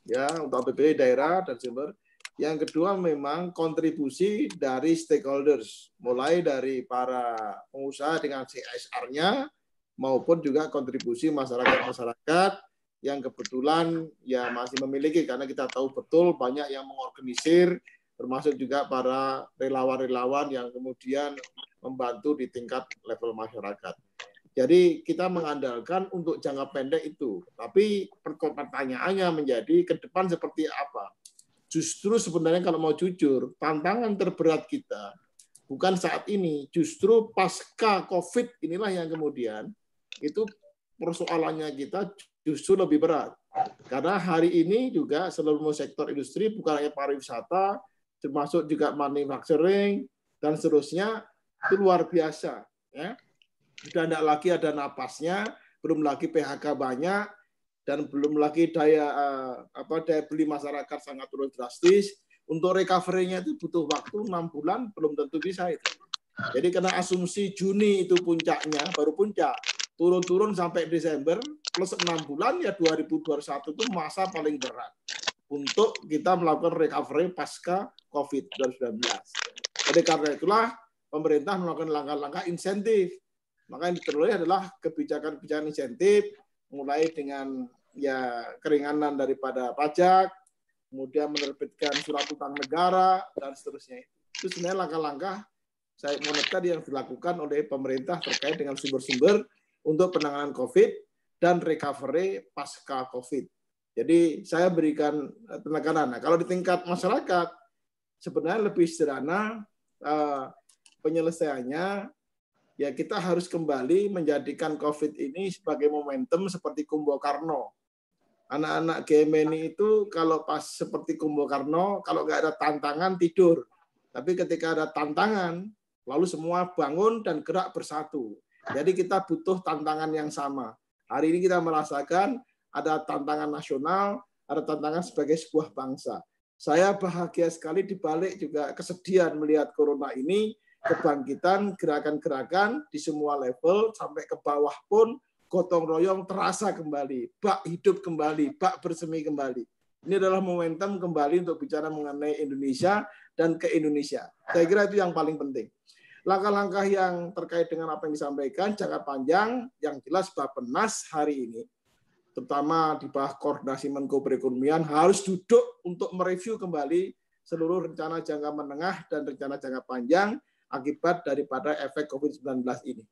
Ya, untuk APBD daerah dan sumber yang kedua memang kontribusi dari stakeholders, mulai dari para pengusaha dengan CSR-nya maupun juga kontribusi masyarakat-masyarakat yang kebetulan ya masih memiliki karena kita tahu betul banyak yang mengorganisir termasuk juga para relawan-relawan yang kemudian membantu di tingkat level masyarakat. Jadi kita mengandalkan untuk jangka pendek itu. Tapi pertanyaannya menjadi ke depan seperti apa? Justru sebenarnya kalau mau jujur, tantangan terberat kita bukan saat ini, justru pasca COVID inilah yang kemudian itu persoalannya kita justru lebih berat. Karena hari ini juga seluruh sektor industri bukan hanya pariwisata, termasuk juga manufacturing dan seterusnya itu luar biasa. Ya. Sudah tidak lagi ada napasnya, belum lagi PHK banyak, dan belum lagi daya uh, apa daya beli masyarakat sangat turun drastis. Untuk recovery-nya itu butuh waktu enam bulan, belum tentu bisa itu. Jadi karena asumsi Juni itu puncaknya, baru puncak. Turun-turun sampai Desember, plus enam bulan, ya 2021 itu masa paling berat. Untuk kita melakukan recovery pasca COVID-19. Jadi karena itulah pemerintah melakukan langkah-langkah insentif. Maka yang diteroleh adalah kebijakan-kebijakan insentif, mulai dengan ya keringanan daripada pajak, kemudian menerbitkan surat utang negara, dan seterusnya. Itu sebenarnya langkah-langkah saya monet tadi yang dilakukan oleh pemerintah terkait dengan sumber-sumber untuk penanganan COVID dan recovery pasca COVID. Jadi saya berikan eh, penekanan. Nah, kalau di tingkat masyarakat sebenarnya lebih sederhana uh, penyelesaiannya ya kita harus kembali menjadikan COVID ini sebagai momentum seperti Kumbo Karno anak-anak Gemini itu kalau pas seperti Kumbo Karno, kalau nggak ada tantangan tidur. Tapi ketika ada tantangan, lalu semua bangun dan gerak bersatu. Jadi kita butuh tantangan yang sama. Hari ini kita merasakan ada tantangan nasional, ada tantangan sebagai sebuah bangsa. Saya bahagia sekali di balik juga kesedihan melihat corona ini, kebangkitan, gerakan-gerakan di semua level, sampai ke bawah pun gotong royong terasa kembali, bak hidup kembali, bak bersemi kembali. Ini adalah momentum kembali untuk bicara mengenai Indonesia dan ke Indonesia. Saya kira itu yang paling penting. Langkah-langkah yang terkait dengan apa yang disampaikan jangka panjang yang jelas Bapenas hari ini terutama di bawah koordinasi Menko Perekonomian harus duduk untuk mereview kembali seluruh rencana jangka menengah dan rencana jangka panjang akibat daripada efek COVID-19 ini.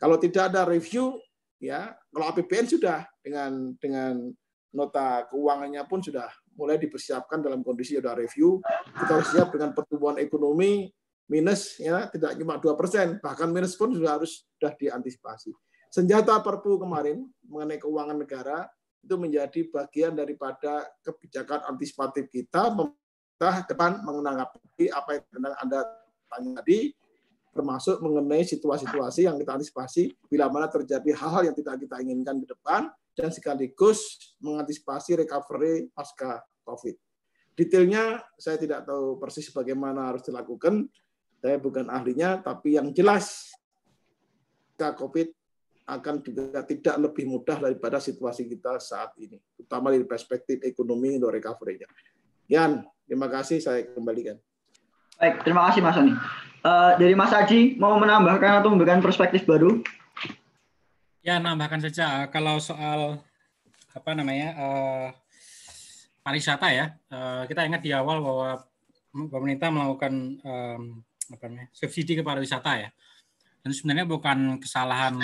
Kalau tidak ada review, ya kalau APBN sudah dengan dengan nota keuangannya pun sudah mulai dipersiapkan dalam kondisi sudah review kita harus siap dengan pertumbuhan ekonomi minus ya tidak cuma dua persen bahkan minus pun sudah harus sudah diantisipasi senjata perpu kemarin mengenai keuangan negara itu menjadi bagian daripada kebijakan antisipatif kita pemerintah depan menanggapi apa yang anda tanya tadi termasuk mengenai situasi-situasi yang kita antisipasi bila mana terjadi hal-hal yang tidak kita inginkan di depan dan sekaligus mengantisipasi recovery pasca COVID. Detailnya saya tidak tahu persis bagaimana harus dilakukan. Saya bukan ahlinya, tapi yang jelas COVID akan juga tidak lebih mudah daripada situasi kita saat ini, terutama dari perspektif ekonomi untuk recovery-nya. Yan, terima kasih saya kembalikan. Baik, terima kasih Mas Ani. Uh, dari Mas Aji mau menambahkan atau memberikan perspektif baru? Ya, nambahkan saja. Kalau soal apa namanya uh, pariwisata ya, uh, kita ingat di awal bahwa pemerintah melakukan um, apa namanya subsidi ke pariwisata ya. Dan sebenarnya bukan kesalahan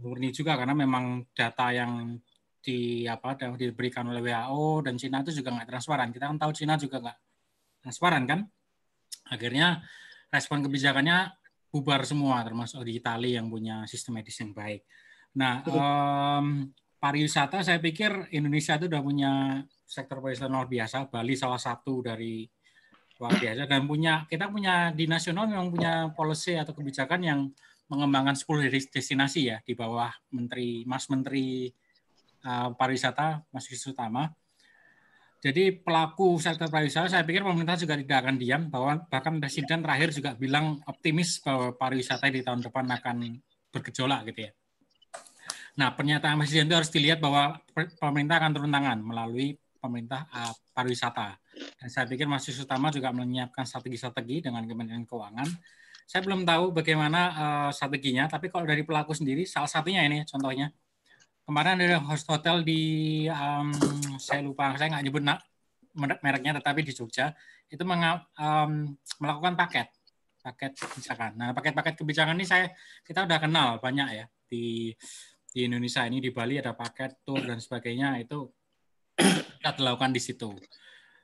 murni juga karena memang data yang di apa yang diberikan oleh WHO dan Cina itu juga nggak transparan. Kita kan tahu Cina juga nggak transparan kan. Akhirnya respon kebijakannya bubar semua, termasuk di Italia yang punya sistem medis yang baik. Nah, um, pariwisata saya pikir Indonesia itu sudah punya sektor pariwisata luar biasa. Bali salah satu dari luar biasa dan punya kita punya di nasional memang punya policy atau kebijakan yang mengembangkan 10 destinasi ya di bawah Menteri Mas Menteri uh, Pariwisata Mas Wisnu Utama jadi pelaku sektor pariwisata, saya pikir pemerintah juga tidak akan diam bahwa bahkan presiden terakhir juga bilang optimis bahwa pariwisata di tahun depan akan bergejolak gitu ya. Nah pernyataan presiden itu harus dilihat bahwa pemerintah akan turun tangan melalui pemerintah uh, pariwisata. Dan saya pikir Mas Yusuf Utama juga menyiapkan strategi-strategi dengan Kementerian Keuangan. Saya belum tahu bagaimana uh, strateginya, tapi kalau dari pelaku sendiri, salah satunya ini contohnya kemarin ada host hotel di um, saya lupa saya nggak nyebut nak mereknya tetapi di Jogja itu menga, um, melakukan paket paket kebijakan. Nah paket-paket kebijakan ini saya kita udah kenal banyak ya di di Indonesia ini di Bali ada paket tour dan sebagainya itu kita dilakukan di situ.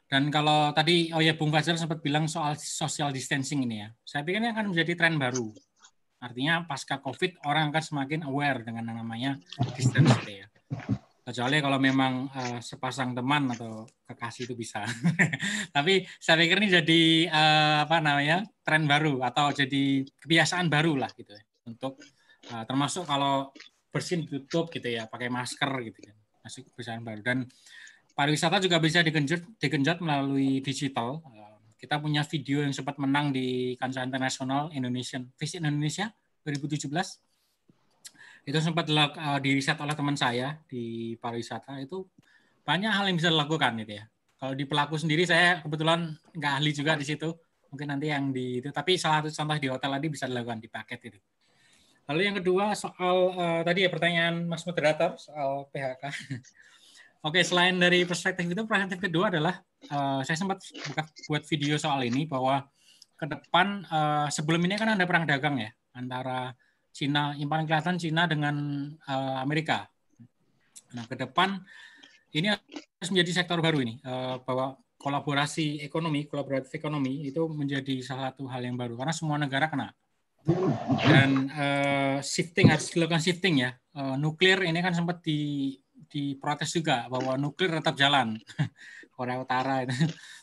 Dan kalau tadi oh ya Bung Fajar sempat bilang soal social distancing ini ya, saya pikir ini akan menjadi tren baru Artinya pasca COVID orang akan semakin aware dengan yang namanya distance ya. Kecuali kalau memang uh, sepasang teman atau kekasih itu bisa. Tapi saya pikir ini jadi uh, apa namanya tren baru atau jadi kebiasaan baru lah gitu ya. Untuk uh, termasuk kalau bersin tutup gitu ya, pakai masker gitu kan. Masih kebiasaan baru dan pariwisata juga bisa digenjot digenjot melalui digital kita punya video yang sempat menang di kancah internasional Indonesian Visit Indonesia 2017. Itu sempat uh, diriset oleh teman saya di pariwisata itu banyak hal yang bisa dilakukan gitu ya. Kalau di pelaku sendiri saya kebetulan nggak ahli juga di situ. Mungkin nanti yang di itu tapi salah satu contoh di hotel tadi bisa dilakukan di paket itu. Lalu yang kedua soal uh, tadi ya pertanyaan Mas moderator soal PHK. Oke, selain dari perspektif itu, perspektif kedua adalah uh, saya sempat buat video soal ini bahwa ke depan uh, sebelum ini kan ada perang dagang ya antara Cina, yang paling kelihatan Cina dengan uh, Amerika. Nah, ke depan ini harus menjadi sektor baru ini uh, bahwa kolaborasi ekonomi, kolaboratif ekonomi itu menjadi salah satu hal yang baru karena semua negara kena dan uh, shifting harus dilakukan shifting ya. Uh, nuklir ini kan sempat di diprotes juga bahwa nuklir tetap jalan. Korea Utara itu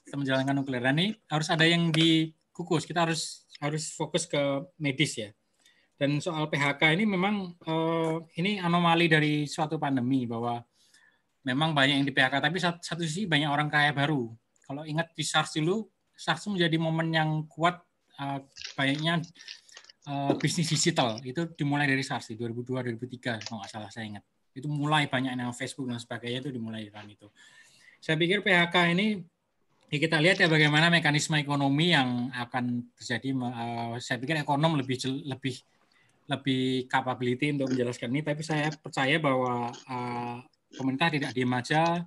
tetap menjalankan nuklir. Dan ini harus ada yang dikukus. Kita harus harus fokus ke medis ya. Dan soal PHK ini memang uh, ini anomali dari suatu pandemi bahwa memang banyak yang di PHK tapi satu sisi banyak orang kaya baru. Kalau ingat di SARS dulu, SARS menjadi momen yang kuat uh, banyaknya uh, bisnis digital itu dimulai dari SARS di 2002 2003 kalau nggak salah saya ingat itu mulai banyak yang Facebook dan sebagainya itu dimulai dari itu. Saya pikir PHK ini ya kita lihat ya bagaimana mekanisme ekonomi yang akan terjadi. Uh, saya pikir ekonom lebih lebih lebih capability untuk menjelaskan ini, tapi saya percaya bahwa uh, pemerintah tidak diam aja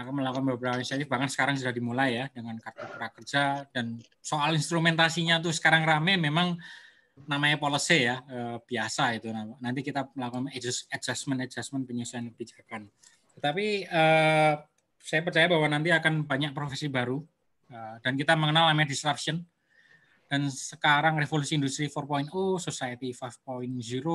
akan melakukan beberapa inisiatif bahkan sekarang sudah dimulai ya dengan kartu prakerja dan soal instrumentasinya tuh sekarang rame memang namanya policy ya eh, biasa itu. Nanti kita melakukan adjustment adjustment penyesuaian kebijakan. Tetapi eh, saya percaya bahwa nanti akan banyak profesi baru eh, dan kita mengenal namanya disruption. Dan sekarang revolusi industri 4.0 society 5.0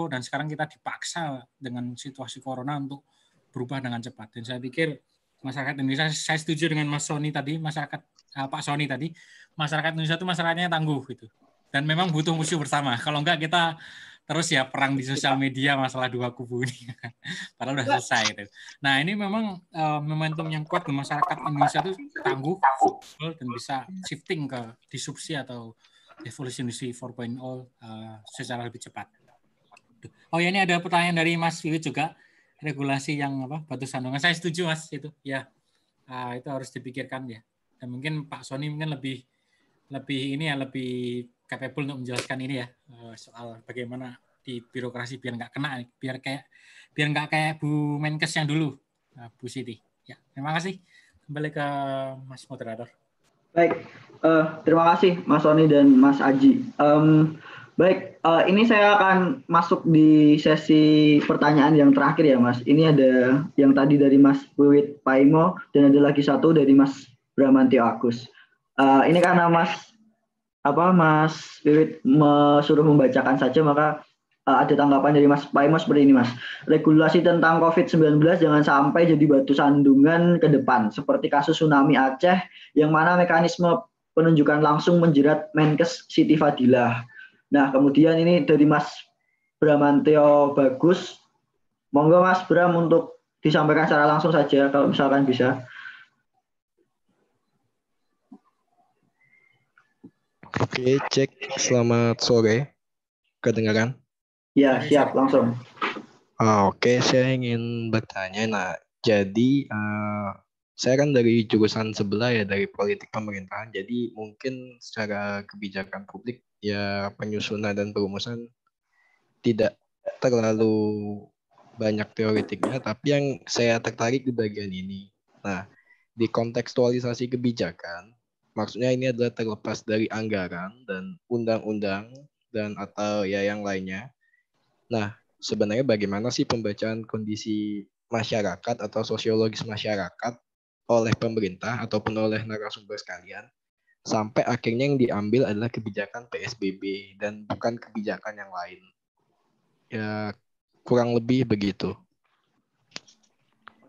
dan sekarang kita dipaksa dengan situasi corona untuk berubah dengan cepat. Dan saya pikir masyarakat Indonesia saya setuju dengan Mas Sony tadi masyarakat Pak Sony tadi masyarakat Indonesia itu masyarakatnya tangguh gitu dan memang butuh musuh bersama. Kalau enggak kita terus ya perang di sosial media masalah dua kubu ini. Padahal udah selesai itu. Nah, ini memang uh, momentum yang kuat di masyarakat Indonesia itu tangguh dan bisa shifting ke disrupsi atau evolusi industri 4.0 uh, secara lebih cepat. Oh ya ini ada pertanyaan dari Mas Wiwit juga regulasi yang apa batu sandungan. Saya setuju Mas itu ya uh, itu harus dipikirkan ya. Dan mungkin Pak Sony mungkin lebih lebih ini ya lebih capable untuk menjelaskan ini ya eh, soal bagaimana di birokrasi biar nggak kena biar kayak biar nggak kayak Bu Menkes yang dulu. Eh, Bu Siti. Ya terima kasih. Kembali ke Mas moderator. Baik uh, terima kasih Mas Sony dan Mas Aji. Um, baik uh, ini saya akan masuk di sesi pertanyaan yang terakhir ya Mas. Ini ada yang tadi dari Mas Wiwit Paimo dan ada lagi satu dari Mas Bramantio Agus. Uh, ini karena Mas apa Mas Wiwit suruh membacakan saja maka uh, ada tanggapan dari Mas Paimo seperti ini Mas. Regulasi tentang COVID-19 jangan sampai jadi batu sandungan ke depan seperti kasus tsunami Aceh yang mana mekanisme penunjukan langsung menjerat Menkes Siti Fadilah. Nah, kemudian ini dari Mas Bramantio Bagus. Monggo Mas Bram untuk disampaikan secara langsung saja kalau misalkan bisa. Oke, cek. Selamat sore. Kedengaran? Ya, siap. Langsung. Ah, Oke, saya ingin bertanya. Nah, jadi uh, saya kan dari jurusan sebelah ya, dari politik pemerintahan. Jadi mungkin secara kebijakan publik, ya penyusunan dan perumusan tidak terlalu banyak teoretiknya, tapi yang saya tertarik di bagian ini. Nah, di kontekstualisasi kebijakan, maksudnya ini adalah terlepas dari anggaran dan undang-undang dan atau ya yang lainnya. Nah, sebenarnya bagaimana sih pembacaan kondisi masyarakat atau sosiologis masyarakat oleh pemerintah ataupun oleh narasumber sekalian sampai akhirnya yang diambil adalah kebijakan PSBB dan bukan kebijakan yang lain. Ya kurang lebih begitu.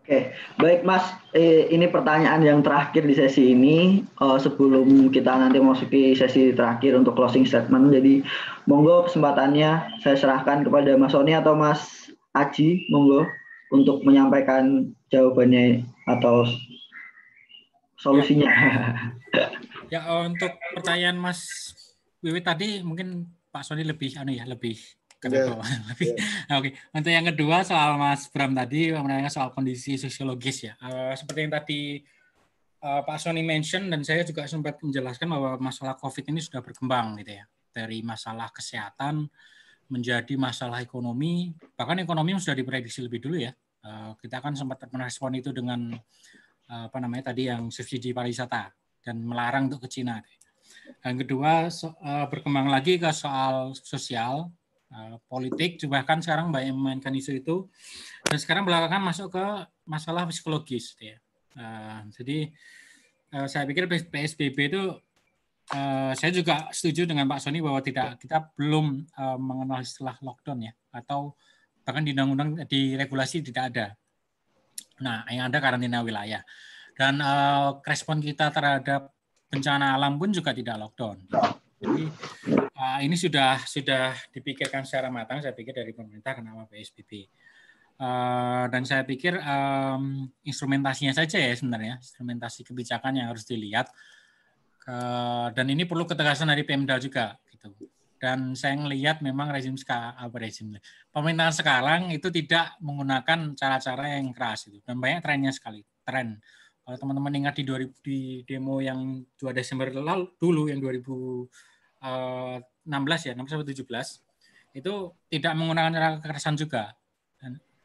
Oke, baik Mas. Eh, ini pertanyaan yang terakhir di sesi ini. Uh, sebelum kita nanti memasuki sesi terakhir untuk closing statement, jadi monggo kesempatannya saya serahkan kepada Mas Sony atau Mas Aji, monggo untuk menyampaikan jawabannya atau solusinya. Ya, ya untuk pertanyaan Mas Wiwi tadi mungkin Pak Sony lebih anu ya lebih Yeah. Yeah. Oke, okay. untuk yang kedua soal Mas Bram tadi menanyakan soal kondisi sosiologis ya. Uh, seperti yang tadi uh, Pak Sony mention dan saya juga sempat menjelaskan bahwa masalah COVID ini sudah berkembang gitu ya. Dari masalah kesehatan menjadi masalah ekonomi, bahkan ekonomi sudah diprediksi lebih dulu ya. kita kan sempat merespon itu dengan apa namanya tadi yang subsidi pariwisata dan melarang untuk ke Cina. Yang kedua berkembang lagi ke soal sosial, politik, bahkan sekarang banyak memainkan isu itu. Dan sekarang belakangan masuk ke masalah psikologis, ya. jadi saya pikir PSBB itu Uh, saya juga setuju dengan Pak Sony bahwa tidak kita belum uh, mengenal istilah lockdown ya atau bahkan di undang-undang di regulasi tidak ada. Nah, yang ada karantina wilayah dan uh, respon kita terhadap bencana alam pun juga tidak lockdown. Jadi uh, ini sudah sudah dipikirkan secara matang. Saya pikir dari pemerintah kenapa PSBB. Uh, dan saya pikir um, instrumentasinya saja ya sebenarnya instrumentasi kebijakan yang harus dilihat Eh, dan ini perlu ketegasan dari Pemda juga gitu. Dan saya melihat memang rezim sekarang apa pemerintahan sekarang itu tidak menggunakan cara-cara yang keras itu dan banyak trennya sekali tren. Kalau teman-teman ingat di 2000 di demo yang 2 Desember lalu dulu yang 2016 eh, ya 16 sampai 17 itu tidak menggunakan cara kekerasan juga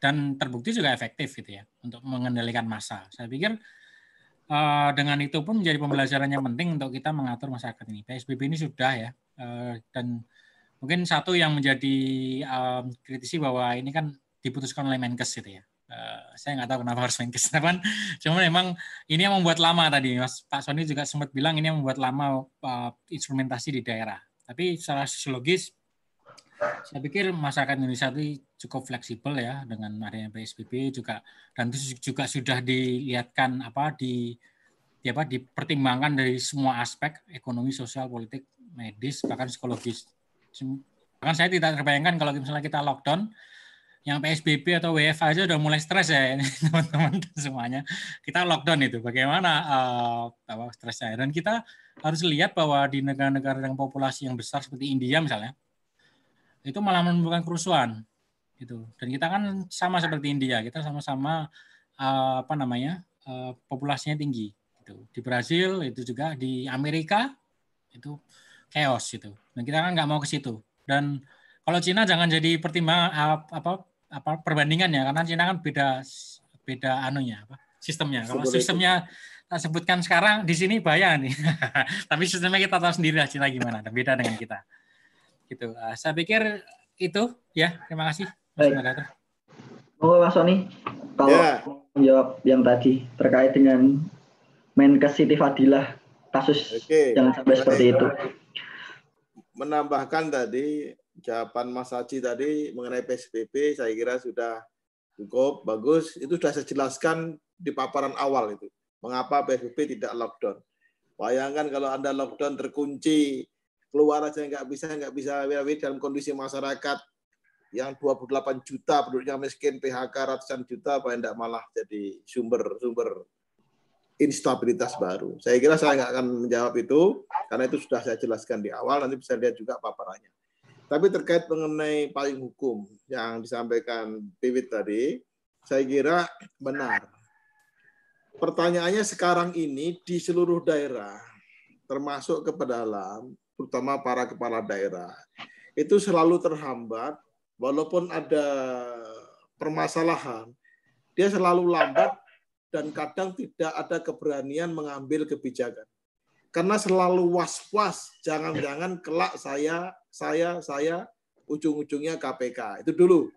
dan, terbukti juga efektif gitu ya untuk mengendalikan massa. Saya pikir uh, dengan itu pun menjadi pembelajaran yang penting untuk kita mengatur masyarakat ini. PSBB ini sudah ya, uh, dan mungkin satu yang menjadi um, kritisi bahwa ini kan diputuskan oleh Menkes gitu ya. Uh, saya nggak tahu kenapa harus Menkes, teman. Cuma memang ini yang membuat lama tadi, Mas Pak Sony juga sempat bilang ini yang membuat lama uh, instrumentasi di daerah. Tapi secara sosiologis saya pikir masyarakat Indonesia itu cukup fleksibel ya dengan adanya PSBB juga dan itu juga sudah dilihatkan apa di, di apa dipertimbangkan dari semua aspek ekonomi, sosial, politik, medis bahkan psikologis. Bahkan saya tidak terbayangkan kalau misalnya kita lockdown yang PSBB atau WFH aja udah mulai stres ya teman-teman semuanya. Kita lockdown itu bagaimana uh, apa stresnya dan kita harus lihat bahwa di negara-negara yang populasi yang besar seperti India misalnya itu malah menimbulkan kerusuhan gitu. Dan kita kan sama seperti India kita sama-sama uh, apa namanya uh, populasinya tinggi gitu. Di Brasil itu juga di Amerika itu chaos gitu. Dan kita kan nggak mau ke situ. Dan kalau Cina jangan jadi pertimbangan apa apa perbandingan ya karena Cina kan beda beda anunya apa sistemnya kalau sistemnya tak sebutkan sekarang di sini bahaya nih tapi sistemnya kita tahu sendiri lah Cina gimana beda dengan kita gitu. Uh, saya pikir itu ya. Terima kasih. Baik. Oh, Mas Sony, kalau yeah. menjawab yang tadi terkait dengan Menkes Siti Fadilah kasus okay. yang sampai seperti itu. Menambahkan tadi jawaban Mas Haji tadi mengenai PSBB saya kira sudah cukup bagus. Itu sudah saya jelaskan di paparan awal itu. Mengapa PSBB tidak lockdown. Bayangkan kalau Anda lockdown terkunci keluar aja nggak bisa nggak bisa dalam kondisi masyarakat yang 28 juta penduduknya miskin PHK ratusan juta apa enggak malah jadi sumber sumber instabilitas baru. Saya kira saya nggak akan menjawab itu karena itu sudah saya jelaskan di awal nanti bisa lihat juga paparannya. Tapi terkait mengenai payung hukum yang disampaikan Pivit tadi, saya kira benar. Pertanyaannya sekarang ini di seluruh daerah termasuk ke pedalam terutama para kepala daerah, itu selalu terhambat, walaupun ada permasalahan, dia selalu lambat dan kadang tidak ada keberanian mengambil kebijakan. Karena selalu was-was, jangan-jangan kelak saya, saya, saya, ujung-ujungnya KPK. Itu dulu.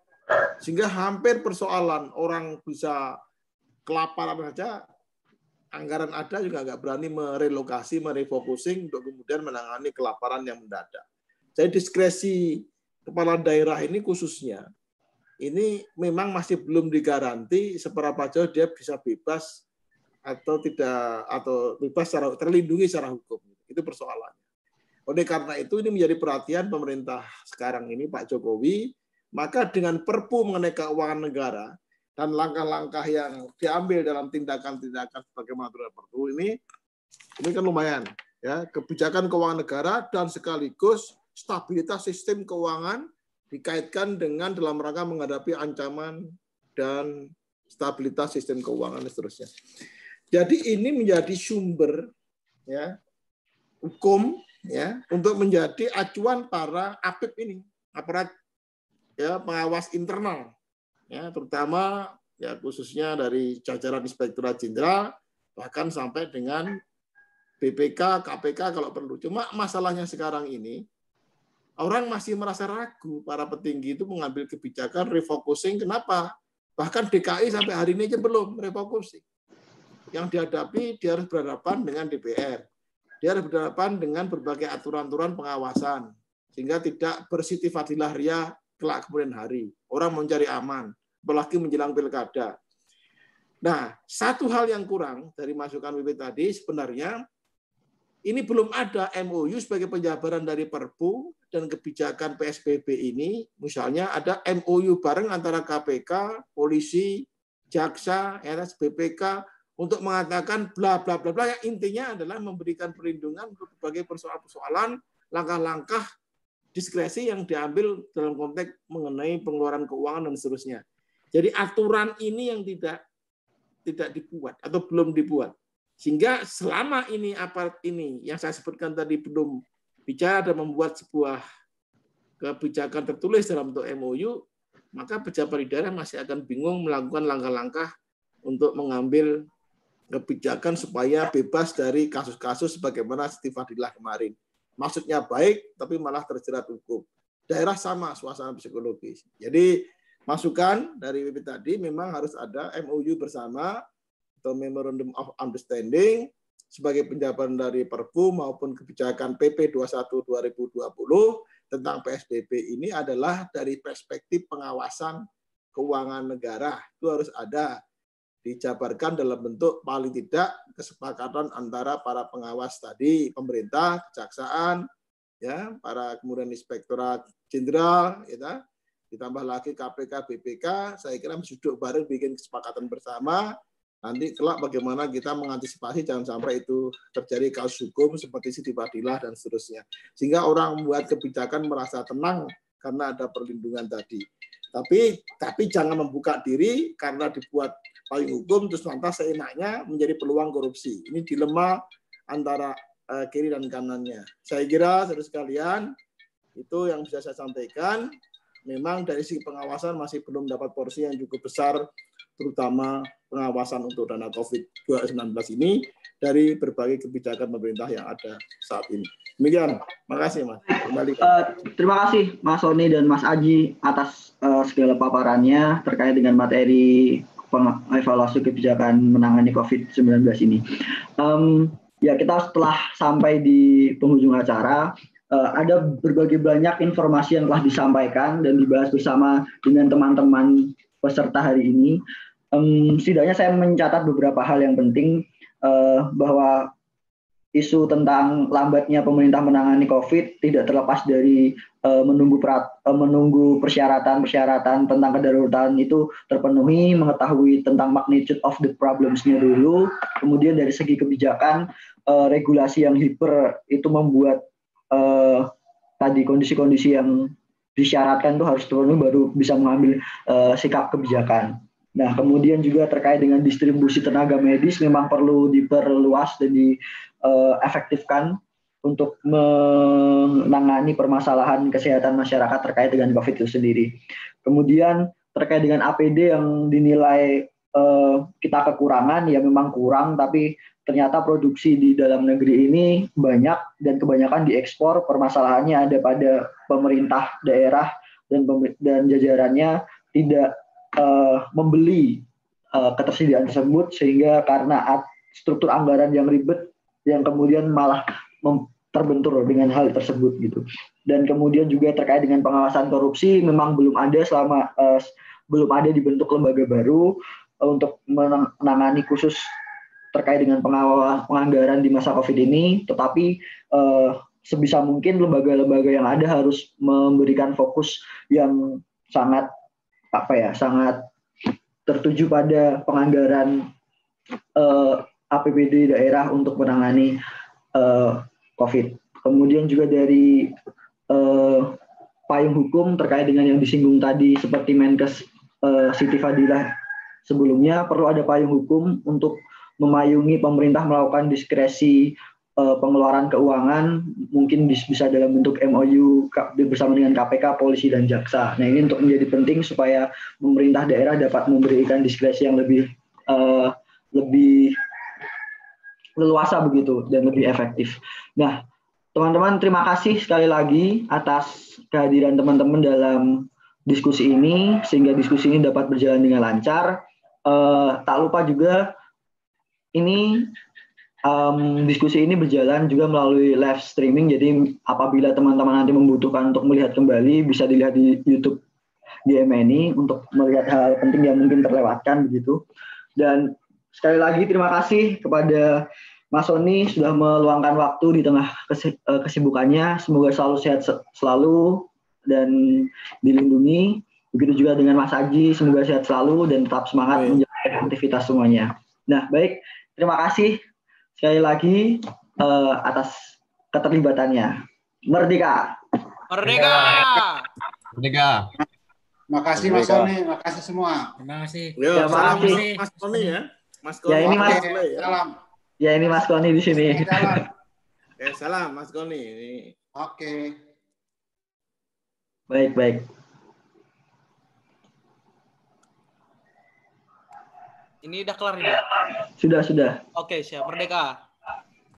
Sehingga hampir persoalan orang bisa kelaparan saja anggaran ada juga nggak berani merelokasi, merefocusing untuk kemudian menangani kelaparan yang mendadak. Jadi diskresi kepala daerah ini khususnya ini memang masih belum digaranti seberapa jauh dia bisa bebas atau tidak atau bebas secara terlindungi secara hukum. Itu persoalannya. Oleh karena itu ini menjadi perhatian pemerintah sekarang ini Pak Jokowi, maka dengan Perpu mengenai keuangan negara dan langkah-langkah yang diambil dalam tindakan-tindakan sebagaimana perlu ini ini kan lumayan ya kebijakan keuangan negara dan sekaligus stabilitas sistem keuangan dikaitkan dengan dalam rangka menghadapi ancaman dan stabilitas sistem keuangan dan seterusnya. Jadi ini menjadi sumber ya hukum ya untuk menjadi acuan para APIP ini aparat ya pengawas internal ya terutama ya khususnya dari jajaran Inspektorat Jenderal bahkan sampai dengan BPK, KPK kalau perlu. Cuma masalahnya sekarang ini orang masih merasa ragu para petinggi itu mengambil kebijakan refocusing. Kenapa? Bahkan DKI sampai hari ini aja belum refocusing. Yang dihadapi dia harus berhadapan dengan DPR. Dia harus berhadapan dengan berbagai aturan-aturan pengawasan sehingga tidak bersiti fadilah ria kelak kemudian hari. Orang mencari aman, apalagi menjelang pilkada. Nah, satu hal yang kurang dari masukan WP tadi sebenarnya ini belum ada MOU sebagai penjabaran dari Perpu dan kebijakan PSBB ini. Misalnya ada MOU bareng antara KPK, polisi, jaksa, RS, BPK untuk mengatakan bla bla bla bla yang intinya adalah memberikan perlindungan untuk berbagai persoalan-persoalan, langkah-langkah diskresi yang diambil dalam konteks mengenai pengeluaran keuangan dan seterusnya. Jadi aturan ini yang tidak tidak dibuat atau belum dibuat. Sehingga selama ini aparat ini yang saya sebutkan tadi belum bicara dan membuat sebuah kebijakan tertulis dalam bentuk MOU, maka pejabat di daerah masih akan bingung melakukan langkah-langkah untuk mengambil kebijakan supaya bebas dari kasus-kasus sebagaimana Siti Fadilah kemarin. Maksudnya baik, tapi malah terjerat hukum. Daerah sama suasana psikologis. Jadi masukan dari WP tadi memang harus ada MOU bersama atau Memorandum of Understanding sebagai penjabaran dari Perpu maupun kebijakan PP 21 2020 tentang PSBB ini adalah dari perspektif pengawasan keuangan negara. Itu harus ada dijabarkan dalam bentuk paling tidak kesepakatan antara para pengawas tadi, pemerintah, kejaksaan, ya, para kemudian inspektorat jenderal, ya, ditambah lagi KPK, BPK, saya kira duduk bareng bikin kesepakatan bersama nanti kelak bagaimana kita mengantisipasi jangan sampai itu terjadi kasus hukum seperti Siti Fadilah dan seterusnya. Sehingga orang membuat kebijakan merasa tenang karena ada perlindungan tadi. Tapi tapi jangan membuka diri karena dibuat payung hukum terus lantas seenaknya menjadi peluang korupsi. Ini dilema antara uh, kiri dan kanannya. Saya kira saudara sekalian itu yang bisa saya sampaikan. Memang dari segi pengawasan masih belum dapat porsi yang cukup besar terutama pengawasan untuk dana COVID-19 ini dari berbagai kebijakan pemerintah yang ada saat ini. Demikian, makasih Mas. Kembali. Uh, terima kasih Mas Sony dan Mas Aji atas uh, segala paparannya terkait dengan materi evaluasi kebijakan menangani COVID-19 ini. Um, ya kita setelah sampai di penghujung acara, uh, ada berbagai banyak informasi yang telah disampaikan dan dibahas bersama dengan teman-teman peserta hari ini um, setidaknya saya mencatat beberapa hal yang penting uh, bahwa isu tentang lambatnya pemerintah menangani COVID tidak terlepas dari uh, menunggu perat, uh, menunggu persyaratan-persyaratan tentang kedaruratan itu terpenuhi, mengetahui tentang magnitude of the problems-nya dulu, kemudian dari segi kebijakan uh, regulasi yang hiper itu membuat uh, tadi kondisi-kondisi yang disyaratkan itu harus terpenuhi baru bisa mengambil uh, sikap kebijakan. Nah, kemudian juga terkait dengan distribusi tenaga medis memang perlu diperluas dan diefektifkan untuk menangani permasalahan kesehatan masyarakat terkait dengan COVID itu sendiri. Kemudian terkait dengan APD yang dinilai uh, kita kekurangan, ya memang kurang, tapi ternyata produksi di dalam negeri ini banyak dan kebanyakan diekspor. Permasalahannya ada pada pemerintah daerah dan dan jajarannya tidak uh, membeli uh, ketersediaan tersebut sehingga karena struktur anggaran yang ribet yang kemudian malah terbentur dengan hal tersebut gitu. Dan kemudian juga terkait dengan pengawasan korupsi memang belum ada selama uh, belum ada dibentuk lembaga baru uh, untuk menangani khusus terkait dengan pengawal penganggaran di masa Covid ini, tetapi uh, sebisa mungkin lembaga-lembaga yang ada harus memberikan fokus yang sangat apa ya sangat tertuju pada penganggaran uh, eh, APBD daerah untuk menangani uh, COVID. Kemudian juga dari uh, payung hukum terkait dengan yang disinggung tadi seperti Menkes uh, Siti Fadilah sebelumnya perlu ada payung hukum untuk memayungi pemerintah melakukan diskresi uh, pengeluaran keuangan mungkin bisa dalam bentuk MOU bersama dengan KPK, polisi dan jaksa. Nah ini untuk menjadi penting supaya pemerintah daerah dapat memberikan diskresi yang lebih uh, lebih leluasa begitu dan lebih efektif. Nah teman-teman terima kasih sekali lagi atas kehadiran teman-teman dalam diskusi ini sehingga diskusi ini dapat berjalan dengan lancar. Uh, tak lupa juga ini um, diskusi ini berjalan juga melalui live streaming. Jadi apabila teman-teman nanti membutuhkan untuk melihat kembali, bisa dilihat di YouTube DMNI untuk melihat hal, penting yang mungkin terlewatkan begitu. Dan sekali lagi terima kasih kepada Mas Sony sudah meluangkan waktu di tengah eh, kesibukannya. Semoga selalu sehat selalu dan dilindungi. Begitu juga dengan Mas Aji, semoga sehat selalu dan tetap semangat menjalankan aktivitas semuanya. Nah, baik, terima kasih sekali lagi uh, atas keterlibatannya. Merdeka. Merdeka. Merdeka. Makasih Mas Sony, makasih semua. Terima kasih. Ya, salam kasih. Mas Sony ya. Mas Koni. Ya ini Mas. Ya. Salam. Ya ini Mas Koni di sini. Ya, salam Mas Koni. Oke. Baik, baik. Ini udah kelar ini? Sudah, sudah. Oke, siap. Merdeka.